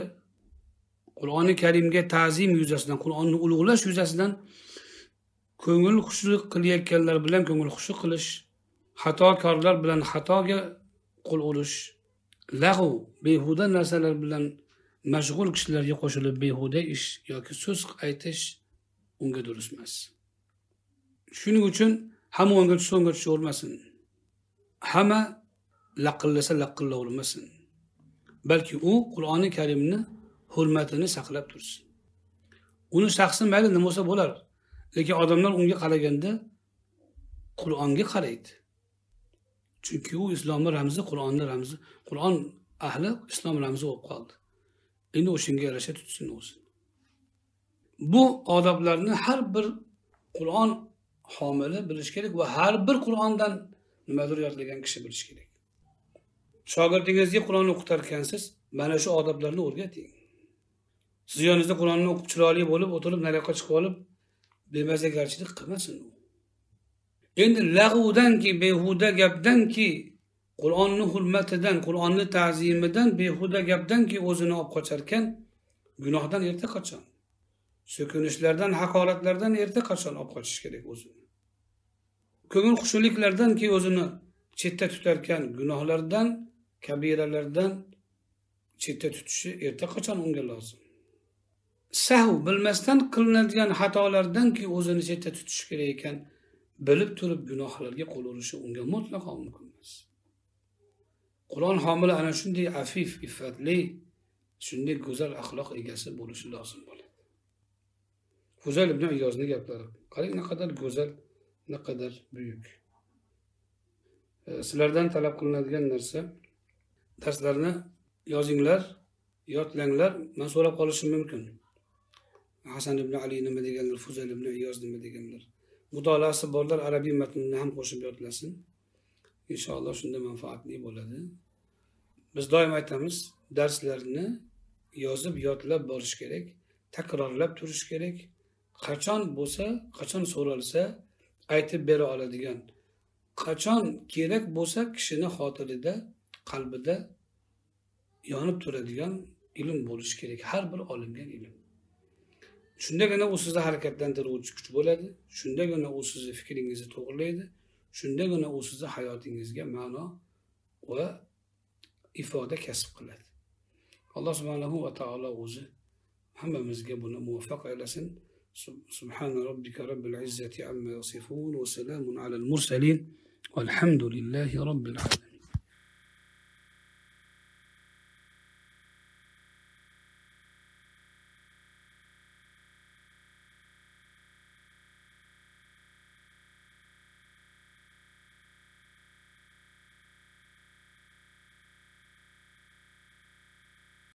qur'oni karimga ta'zim yuzasidan qur'onni ulug'lash yuzasidan ko'ngil xushi qilayotganlar bilan ko'ngil xushi qilish xatokorlar bilan xatoga qo'l urish lag'u behuda narsalar bilan mashg'ul kishilarga qo'shilib behuda ish yoki so'z aytish unga durust emas. Shuning uchun hamma o'ngga tushsa o'ngga tushavermasin hamma laqillasa laqillavermasin balki u qur'oni karimni hurmatini saqlab tursin. Uni shaxsi mayli nima bo'lsa bo'lar. Lekin odamlar unga qaraganda qur'onga qaraydi. Chunki u islomni ramzi qur'onni ramzi qur'on ahli islom ramzi bo'lib qoldi. Endi o'shanga yarasha tutsin o'zini bu odoblarni har bir qur'on homili bilishi kerak va har bir qur'ondan nimadir yodlagan kishi bilishi kerak. Shogirdingizga qur'on o'qitar ekansiz mana shu odoblarni o'rgating. Siz yoningizda qur'onni o'qib chiroyli bo'lib o'tirib nariyoqqa chiqib olib bemazagarchilik qilmasin u. endi lag'uvdanki behuda gapdanki qur'onni hurmatidan qur'onni ta'zimidan behuda gapdanki o'zini olib qocharkan gunohdan erta qachon? So'kinishlardan haqoratlardan erta qachon olib qochish kerak o'zini ko'ngil xushuliklardanki o'zini chetda tutarkan gunohlardan kabiralardan chetda tutishi erta qachon unga lozim? Sahu bilmasdan qilinadigan xatolardanki o'zini chetda tutishi kerak ekan bilib turib gunohlarga qo'l urishi unga mutlaqo mumkin emas. Qur'on homili ana shunday afif iffatli shunday go'zal axloq egasi bo'lishi lozim bo'ladi. Go'zal ibn iyozni gaplari qarang naqadar go'zal naqadar buyuk. Sizlardan talab qilinadigan narsa darslarni yozinglar yodlanglar man so'rab qolishim mumkin. Hasan ibn ali nima deganlar fuzal ibn iyoz nima deganlar. Mutolaasi borlar arabiy matnini ham qo'shib yodlasin. Inshaalloh shunda manfaatli bo'ladi. Biz doim aytamiz darslarni yozib yodlab borish kerak takrorlab turish kerak. Qachon bo'lsa qachon so'ralsa aytib bera oladigan. Qachon kerak bo'lsa kishini xotirida qalbida yonib turadigan ilm bo'lishi kerak. Har bir olingan ilm. shundagina u sizni harakatlantiruvchi kuch bo'ladi shundagina u sizni fikringizni to'g'irlaydi shundagina u sizni hayotingizga ma'no va ifoda kasb qiladi alloh subhanahu va taolo o'zi hammamizga buni muvaffaq aylasin سبحان ربك رب العزة عما يصفون وسلام على المرسلين والحمد لله رب العالمين